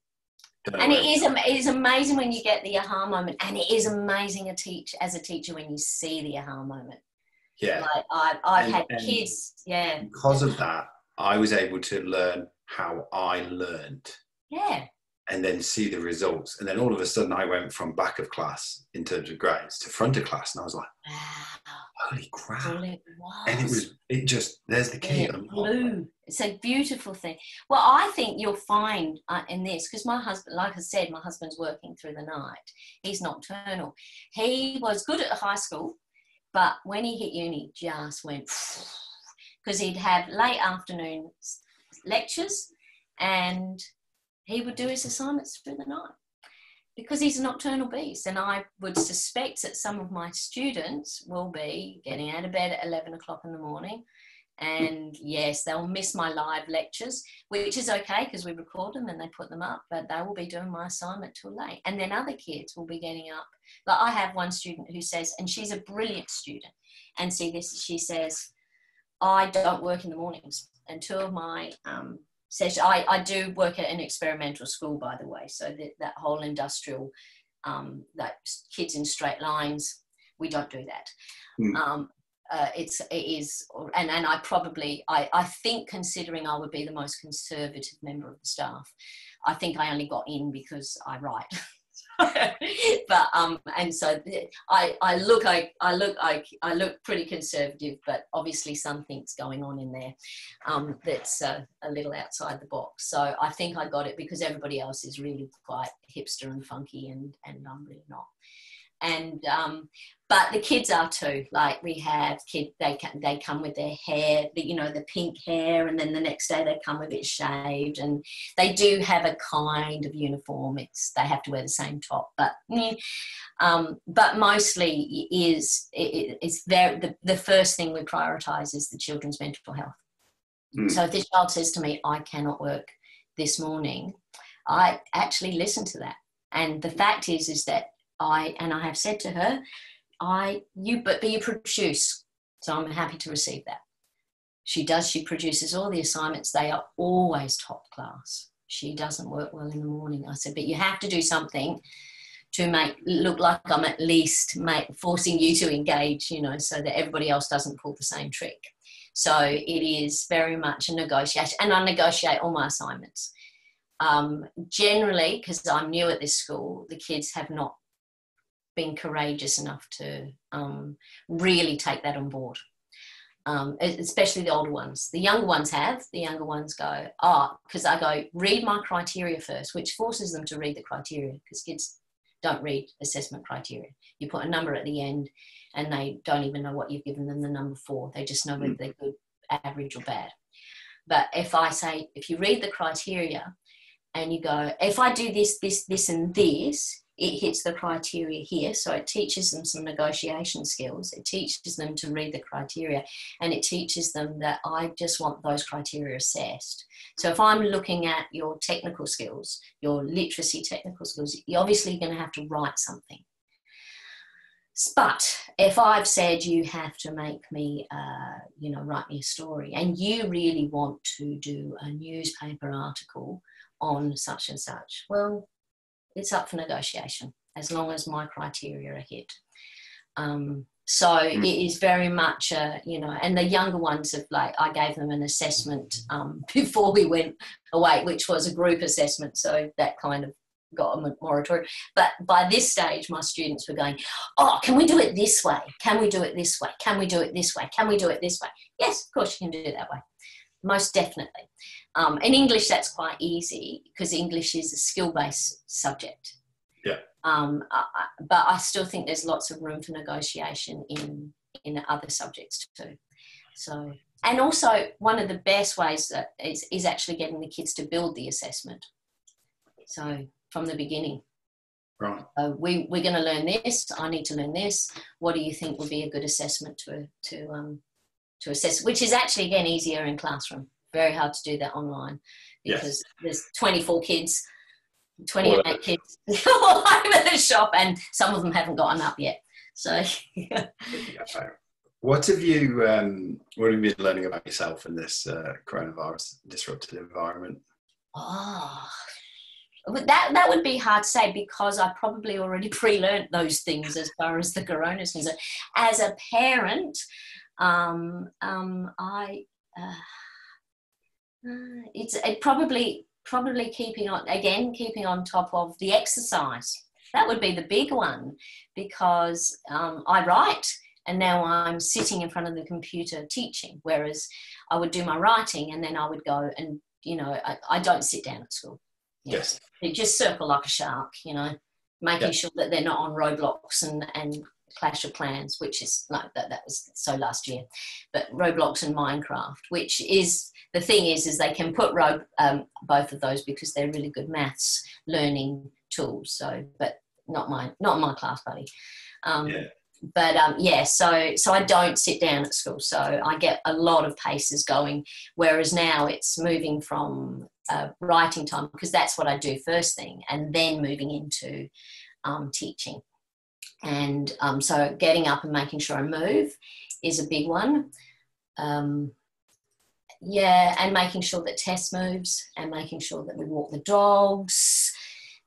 and it I is it is amazing when you get the aha moment and it is amazing a teach as a teacher when you see the aha moment yeah. like I've, I've And- had and- kids yeah Because of that, I was able to learn how I learned. yeah and then see the results. And then all of a sudden, I went from back of class in terms of grades to front of class, and I was like, wow "Holy crap!" Well, it was. And it was, it just, there's the key. Unlock. blue. It's a beautiful thing. Well, I think you'll find uh, in this because my husband, like I said, my husband's working through the night. He's nocturnal. He was good at high school, but when he hit uni, just went because he'd have late afternoon lectures, and he would do his assignments through the night because he's a nocturnal beast. And I would suspect that some of my students will be getting out of bed at 11 o'clock in the morning And yes, they'll miss my live lectures, which is okay because we record them and they put them up, but they will be doing my assignment till late. And then other kids will be getting up. But I have one student who says, and she's a brilliant student, and see this, she says, I don't work in the mornings. And two of my um, sessions, I, I do work at an experimental school, by the way, so that, that whole industrial, um, that kids in straight lines, we don't do that. Mm. Um, uh, it's it is and and I probably I, I think considering I would be the most conservative member of the staff I think I only got in because I write but um and so I I look I I look I I look pretty conservative but obviously something's going on in there um that's uh, a little outside the box. So I think I got it because everybody else is really quite hipster and funky and and I'm really not and um, but the kids are too. Like we have kids, they they come with their hair, the, you know, the pink hair, and then the next day they come with it shaved, and they do have a kind of uniform. It's they have to wear the same top, but um, but mostly is it, it's very the, the first thing we prioritize is the children's mental health. Mm. So if this child says to me, "I cannot work this morning," I actually listen to that, and the fact is is that I and I have said to her, I you but but you produce, so I'm happy to receive that. She does. She produces all the assignments. They are always top class. She doesn't work well in the morning. I said, but you have to do something to make look like I'm at least make, forcing you to engage, you know, so that everybody else doesn't pull the same trick. So it is very much a negotiation, and I negotiate all my assignments. Um, generally, because I'm new at this school, the kids have not been courageous enough to um, really take that on board. Um, especially the older ones. The younger ones have. The younger ones go, oh, because I go, read my criteria first, which forces them to read the criteria because kids don't read assessment criteria. You put a number at the end and they don't even know what you've given them the number for. They just know whether they're good, average, or bad. But if I say, if you read the criteria and you go, if I do this, this, this, and this, it hits the criteria here. So it teaches them some negotiation skills. It teaches them to read the criteria and it teaches them that I just want those criteria assessed. So if I'm looking at your technical skills, your literacy technical skills, you're obviously going to have to write something. But if I've said you have to make me, uh, you know, write me a story, and you really want to do a newspaper article on such and such, well, it's up for negotiation as long as my criteria are hit. Um, so mm. it is very much, a, you know, and the younger ones have like, I gave them an assessment um, before we went away, which was a group assessment. So that kind of got a moratorium. But by this stage, my students were going, Oh, can we do it this way? Can we do it this way? Can we do it this way? Can we do it this way? Yes, of course, you can do it that way. Most definitely. Um, in English, that's quite easy because English is a skill based subject. Yeah. Um, I, but I still think there's lots of room for negotiation in in other subjects too. So, and also one of the best ways that is, is actually getting the kids to build the assessment. So from the beginning. Right. We we're going to learn this. I need to learn this. What do you think would be a good assessment to to um, to assess? Which is actually again easier in classroom very hard to do that online because yes. there's 24 kids, 28 well, kids all over the shop, and some of them haven't gotten up yet. So, what have you um, what have you been learning about yourself in this uh, coronavirus disrupted environment? Oh, that that would be hard to say because I probably already pre-learned those things as far as the corona is concerned. As a parent, um, um, I. Uh, uh, it's it probably probably keeping on again keeping on top of the exercise. That would be the big one because um, i write and now i'm sitting in front of the computer teaching whereas i would do my writing and then i would go and you know i, I don't sit down at school. Yes. They just circle like a shark you know making yep. sure that they're not on roadblocks and and clash of clans which is like that that was so last year but roblox and minecraft which is the thing is, is they can put rope, um, both of those because they're really good maths learning tools. So, but not my not my class buddy. Um, yeah. but um, yeah, so so I don't sit down at school, so I get a lot of paces going. Whereas now it's moving from uh, writing time because that's what I do first thing, and then moving into um, teaching. And um, so getting up and making sure I move is a big one. Um, yeah, and making sure that Tess moves and making sure that we walk the dogs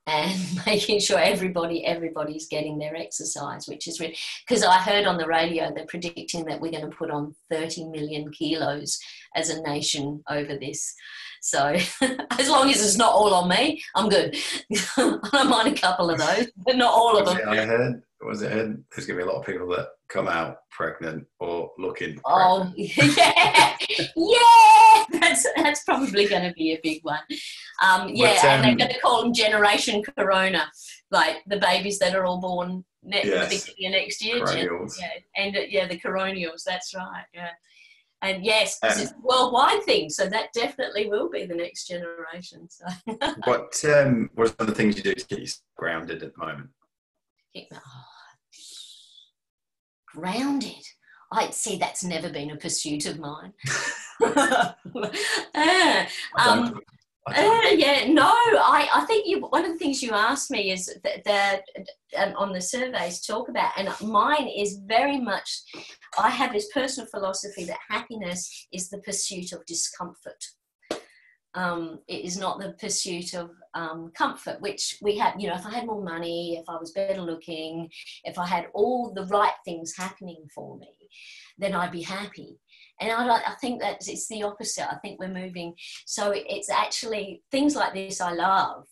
and making sure everybody everybody's getting their exercise which is really because i heard on the radio they're predicting that we're going to put on 30 million kilos as a nation over this so as long as it's not all on me i'm good. I don't mind a couple of those but not all of them. i heard was it heard there's going to be a lot of people that come out pregnant or looking oh yeah. Yeah. That's that's probably going to be a big one. Um, yeah but, um, and they're um, going to call them generation corona like the babies that are all born next, yes. next year. Yeah and uh, yeah the coronials that's right yeah and yes, um, it's a worldwide thing, so that definitely will be the next generation. So, what um, what are some of the things you do to keep you grounded at the moment? Oh, grounded. I'd say that's never been a pursuit of mine. uh, um, uh, yeah, no, I, I think you, one of the things you asked me is that, that um, on the surveys talk about, and mine is very much, I have this personal philosophy that happiness is the pursuit of discomfort um, it is not the pursuit of um, comfort, which we have, you know, if I had more money, if I was better looking, if I had all the right things happening for me, then I'd be happy. And I, I think that it's the opposite. I think we're moving. So it's actually things like this I love.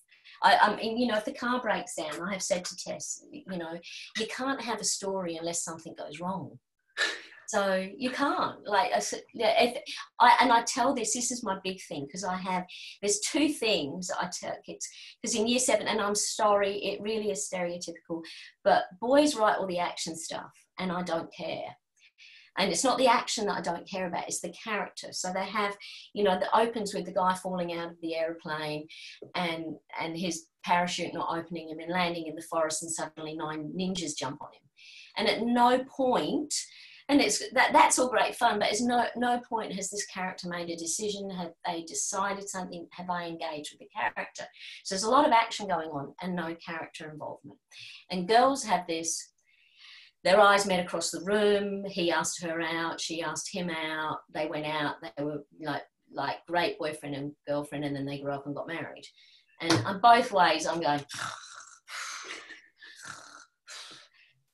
I, I, mean, you know, if the car breaks down, I have said to Tess, you know, you can't have a story unless something goes wrong. So you can't like if I and I tell this this is my big thing because I have there's two things I took kids because in year seven and I'm sorry it really is stereotypical but boys write all the action stuff and I don't care and it's not the action that I don't care about, it's the character. So they have, you know, that opens with the guy falling out of the aeroplane and and his parachute not opening him and landing in the forest and suddenly nine ninjas jump on him. And at no point and it's that that's all great fun but it's no no point has this character made a decision have they decided something have i engaged with the character so there's a lot of action going on and no character involvement and girls have this their eyes met across the room. He asked her out. She asked him out. They went out. They were like like great boyfriend and girlfriend and then they grew up and got married. And on both ways i'm going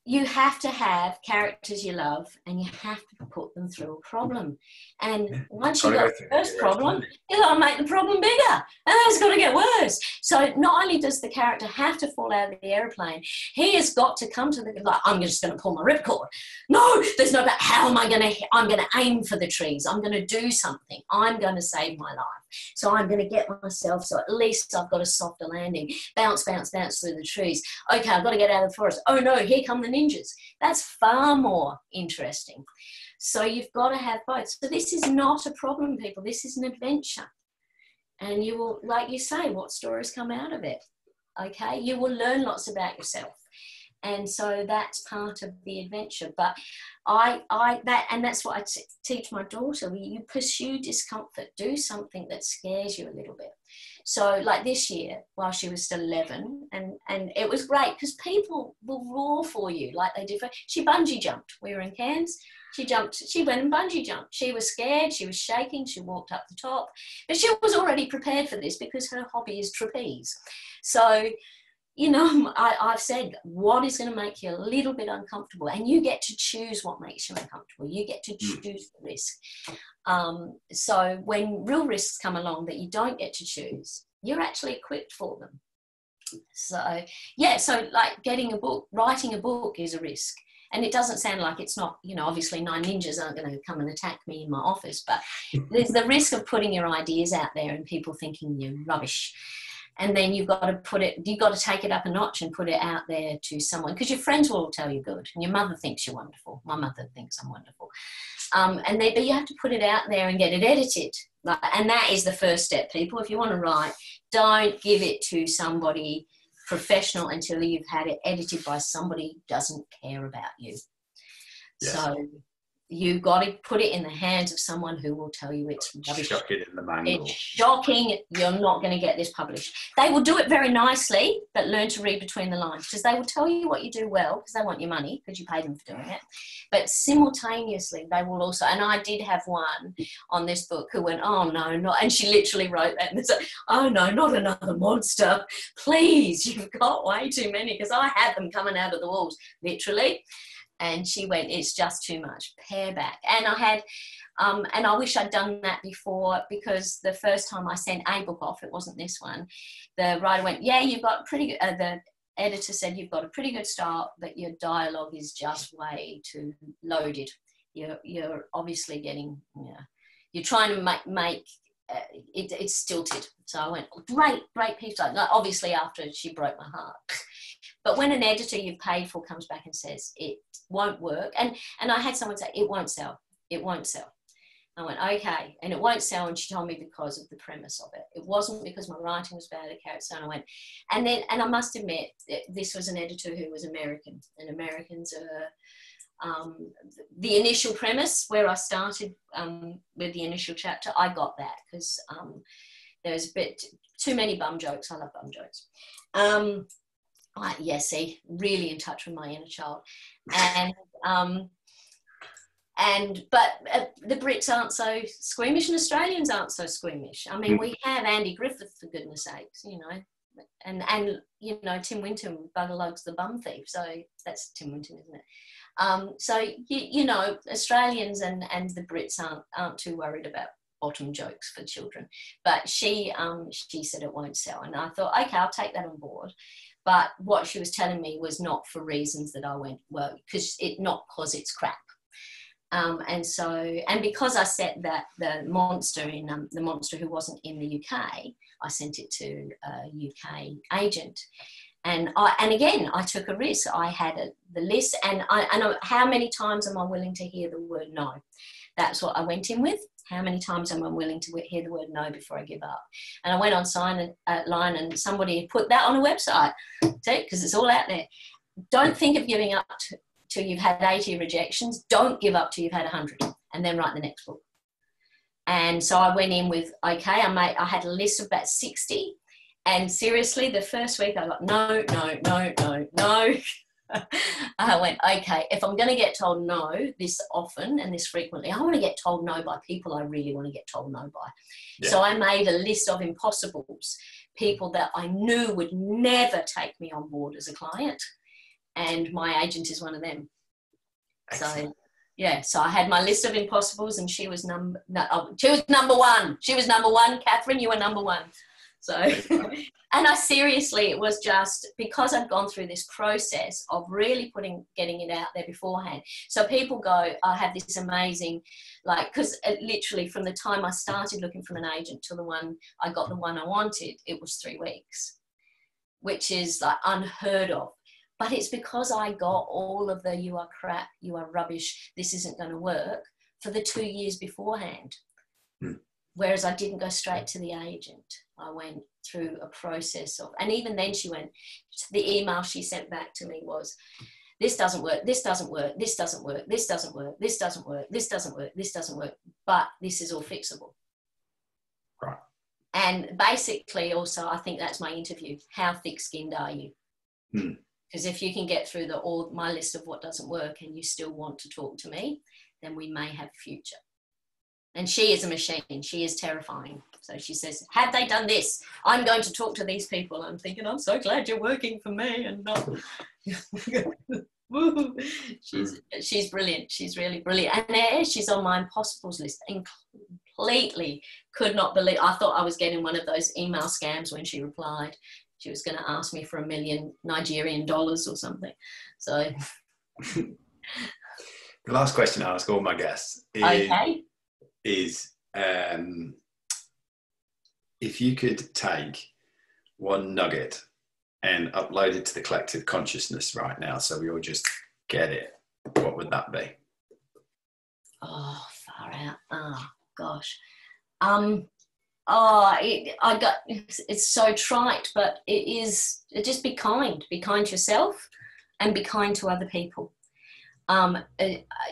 you have to have characters you love and you have to put them through a problem. And once you've got the first problem, you've got to make the problem bigger. And it's got to get worse. So not only does the character have to fall out of the airplane, he has got to come to the like, I'm just gonna pull my ripcord. No, there's no about how am I gonna I'm gonna aim for the trees. I'm gonna do something. I'm gonna save my life. So I'm going to get myself, so at least I've got a softer landing. Bounce, bounce, bounce through the trees. Okay, I've got to get out of the forest. Oh no, here come the ninjas. That's far more interesting. So you've got to have both. So this is not a problem, people. This is an adventure. And you will, like you say, what stories come out of it? Okay, you will learn lots about yourself and so that's part of the adventure but i i that and that's what I t- teach my daughter you pursue discomfort do something that scares you a little bit so like this year while she was still 11 and and it was great because people will roar for you like they did for, she bungee jumped. We were in cairns. She jumped she went and bungee jumped. She was scared she was shaking she walked up the top. But she was already prepared for this because her hobby is trapeze. So you know, I, have said what is going to make you a little bit uncomfortable, and you get to choose what makes you uncomfortable. You get to hmm. choose the risk. Um, so when real risks come along that you don't get to choose, you're actually equipped for them. So yeah, so like getting a book, writing a book is a risk. And it doesn't sound like it's not, you know, obviously nine ninjas aren't going to come and attack me in my office, but there's the risk of putting your ideas out there and people thinking you're rubbish and then you've got to put it you've got to take it up a notch and put it out there to someone because your friends will all tell you good and your mother thinks you're wonderful my mother thinks i'm wonderful. Um, and they, but you have to put it out there and get it edited. Like, and that is the first step people. If you want to write don't give it to somebody professional until you've had it edited by somebody who doesn't care about you. Yes. So you got to put it in the hands of someone who will tell you it's rubbish. Chuck it in the mangle. It's shocking. You're not going to get this published. They will do it very nicely, but learn to read between the lines because they will tell you what you do well because they want your money because you pay them for doing it. But simultaneously, they will also. And I did have one on this book who went, "Oh no, not," and she literally wrote that and said, "Oh no, not another monster! Please, you've got way too many." Because I had them coming out of the walls, literally and she went it's just too much pare back and i had um, and i wish i'd done that before because the first time i sent a book off it wasn't this one the writer went yeah you've got pretty good uh, the editor said you've got a pretty good start but your dialogue is just way too loaded you're, you're obviously getting yeah you're trying to make, make uh, it, it's stilted. So I went, great, great piece. like, Obviously, after she broke my heart. But when an editor you've paid for comes back and says it won't work, and and I had someone say it won't sell, it won't sell. I went okay, and it won't sell. And she told me because of the premise of it. It wasn't because my writing was bad. The character, and I went, and then and I must admit, this was an editor who was American, and Americans are um, the initial premise where I started um, with the initial chapter, I got that because um, was a bit too many bum jokes. I love bum jokes. I, yeah, see, really in touch with my inner child, and um, and but uh, the Brits aren't so squeamish, and Australians aren't so squeamish. I mean, we have Andy Griffiths for goodness sakes, you know, and and you know Tim Winton, Bugalugs the bum thief. So that's Tim Winton, isn't it? Um, so you, you know, Australians and, and the Brits aren't aren't too worried about bottom jokes for children. But she um, she said it won't sell, and I thought, okay, I'll take that on board. But what she was telling me was not for reasons that I went well, because it not because it's crap. Um, and so, and because I set that the monster in um, the monster who wasn't in the UK, I sent it to a UK agent, and I, and again, I took a risk. I had a, the list, and I, and how many times am I willing to hear the word no? That's what I went in with. How many times am I willing to hear the word no before I give up? And I went on sign uh, line, and somebody put that on a website, see, because it's all out there. Don't think of giving up till you've had 80 rejections. Don't give up till you've had 100, and then write the next book. And so I went in with okay. I made I had a list of about 60 and seriously, the first week I got no, no, no, no, no. I went, okay, if I'm going to get told no this often and this frequently, I want to get told no by people I really want to get told no by. Yeah. So I made a list of impossibles, people that I knew would never take me on board as a client. And my agent is one of them. Excellent. So yeah, so I had my list of impossibles, and she was number. No, oh, she was number one. She was number one. Catherine, you were number one. So, and I seriously, it was just because I've gone through this process of really putting, getting it out there beforehand. So people go, I have this amazing, like, because literally from the time I started looking for an agent to the one I got the one I wanted, it was three weeks, which is like unheard of. But it's because I got all of the you are crap, you are rubbish, this isn't going to work for the two years beforehand. Hmm. Whereas I didn't go straight to the agent. I went through a process of, and even then she went, the email she sent back to me was, this doesn't work, this doesn't work, this doesn't work, this doesn't work, this doesn't work, this doesn't work, this doesn't work, but this is all fixable. Right. And basically, also, I think that's my interview. How thick skinned are you? Because hmm. if you can get through the all my list of what doesn't work and you still want to talk to me, then we may have future and she is a machine. She is terrifying. So she says, Had they done this, I'm going to talk to these people. I'm thinking, I'm so glad you're working for me and not. she's she's brilliant. She's really brilliant. And there she's on my impossibles list. And completely could not believe. I thought I was getting one of those email scams when she replied. She was going to ask me for a million Nigerian dollars or something. So. the last question I ask all my guests is okay is um, if you could take one nugget and upload it to the collective consciousness right now, so we all just get it, what would that be? Oh, far out. Oh, gosh. Um, oh, it, I got, it's, it's so trite, but it is, just be kind. Be kind to yourself and be kind to other people. Um,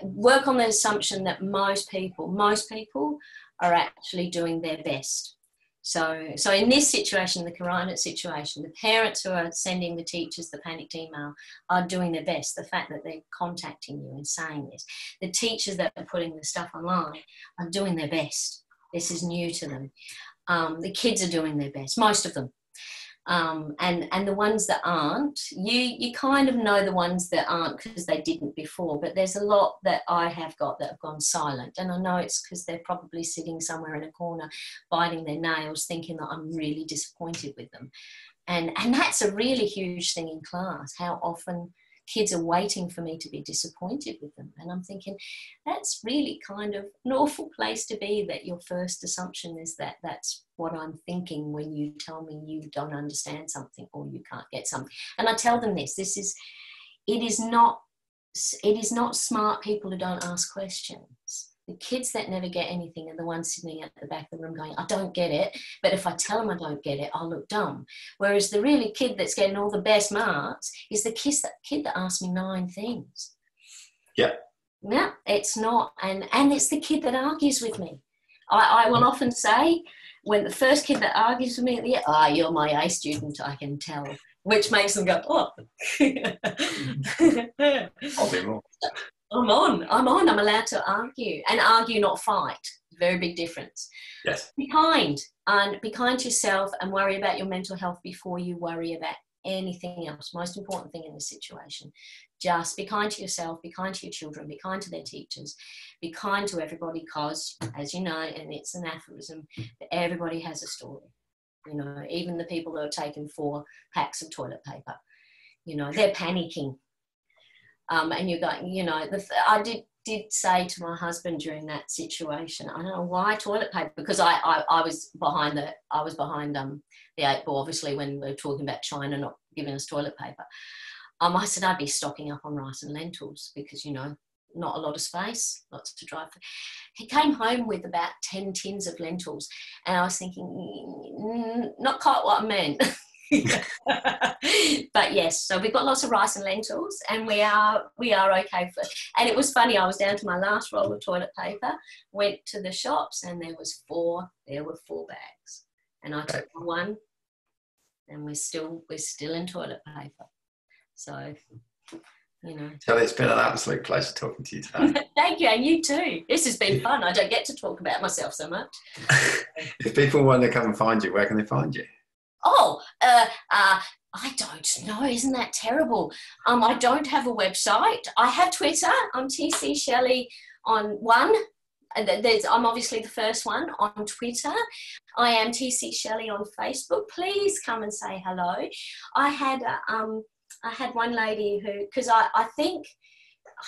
work on the assumption that most people, most people are actually doing their best. So, so in this situation, the corona situation, the parents who are sending the teachers the panicked email are doing their best. The fact that they're contacting you and saying this, the teachers that are putting the stuff online are doing their best. This is new to them. Um, the kids are doing their best, most of them um, and and the ones that aren't you you kind of know the ones that aren't because they didn't before but there's a lot that i have got that have gone silent. And i know it's because they're probably sitting somewhere in a corner biting their nails thinking that i'm really disappointed with them. And and that's a really huge thing in class how often kids are waiting for me to be disappointed with them. And I'm thinking, that's really kind of an awful place to be that your first assumption is that that's what I'm thinking when you tell me you don't understand something or you can't get something. And I tell them this this is, it is not. It is not smart people who don't ask questions the kids that never get anything are the ones sitting at the back of the room going, I don't get it. But if I tell them I don't get it, I'll look dumb. Whereas the really kid that's getting all the best marks is the kid that, kid that asks me nine things. Yeah. No, it's not. And, and it's the kid that argues with me. I, I will often say, when the first kid that argues with me at the end, ah, oh, you're my A student, I can tell, which makes them go, oh. I'll be more. I'm on. I'm on. I'm allowed to argue and argue, not fight. Very big difference. Yes. Be kind and be kind to yourself and worry about your mental health before you worry about anything else. Most important thing in this situation. Just be kind to yourself, be kind to your children, be kind to their teachers, be kind to everybody because, as you know, and it's an aphorism, everybody has a story. You know, even the people that are taking four packs of toilet paper, you know, they're panicking um, and you're going, you know, the, I did did say to my husband during that situation, I don't know why toilet paper because I, I, I was behind the I was behind um the eight ball obviously when we were talking about China not giving us toilet paper. Um, I said I'd be stocking up on rice and lentils because you know not a lot of space, lots to drive. He came home with about ten tins of lentils, and I was thinking, mm, not quite what I meant. but yes, so we've got lots of rice and lentils, and we are we are okay for. And it was funny. I was down to my last roll of toilet paper. Went to the shops, and there was four. There were four bags, and I took one, and we're still we're still in toilet paper. So, you know. So it's been an absolute pleasure talking to you today. Thank you, and you too. This has been fun. I don't get to talk about myself so much. if people want to come and find you, where can they find you? Oh, uh, uh, I don't know. Isn't that terrible? Um, I don't have a website. I have Twitter. I'm TC Shelley on one. There's, I'm obviously the first one on Twitter. I am TC Shelley on Facebook. Please come and say hello. I had um, I had one lady who because I, I think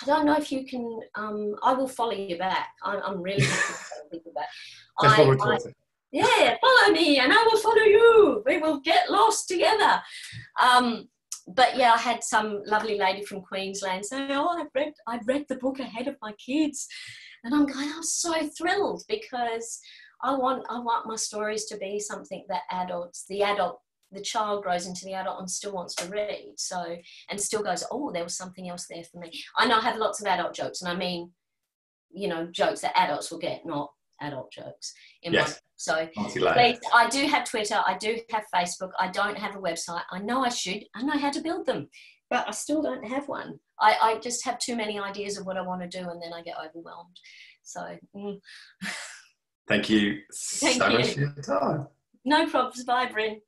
I don't know if you can. Um, I will follow you back. I'm, I'm really happy to follow people back. I, I, yeah, follow me and I will follow you. We will get lost together. Um, but yeah, I had some lovely lady from Queensland say, "Oh, I've read, I've read the book ahead of my kids," and I'm going, I'm so thrilled because I want, I want my stories to be something that adults, the adult, the child grows into the adult and still wants to read. So and still goes, "Oh, there was something else there for me." I know I have lots of adult jokes, and I mean, you know, jokes that adults will get, not adult jokes in yes. my so please, I do have Twitter, I do have Facebook, I don't have a website. I know I should, I know how to build them, but I still don't have one. I, I just have too many ideas of what I want to do and then I get overwhelmed. So mm. thank you Thank so you. much for your time. No problems. Bye, Bryn.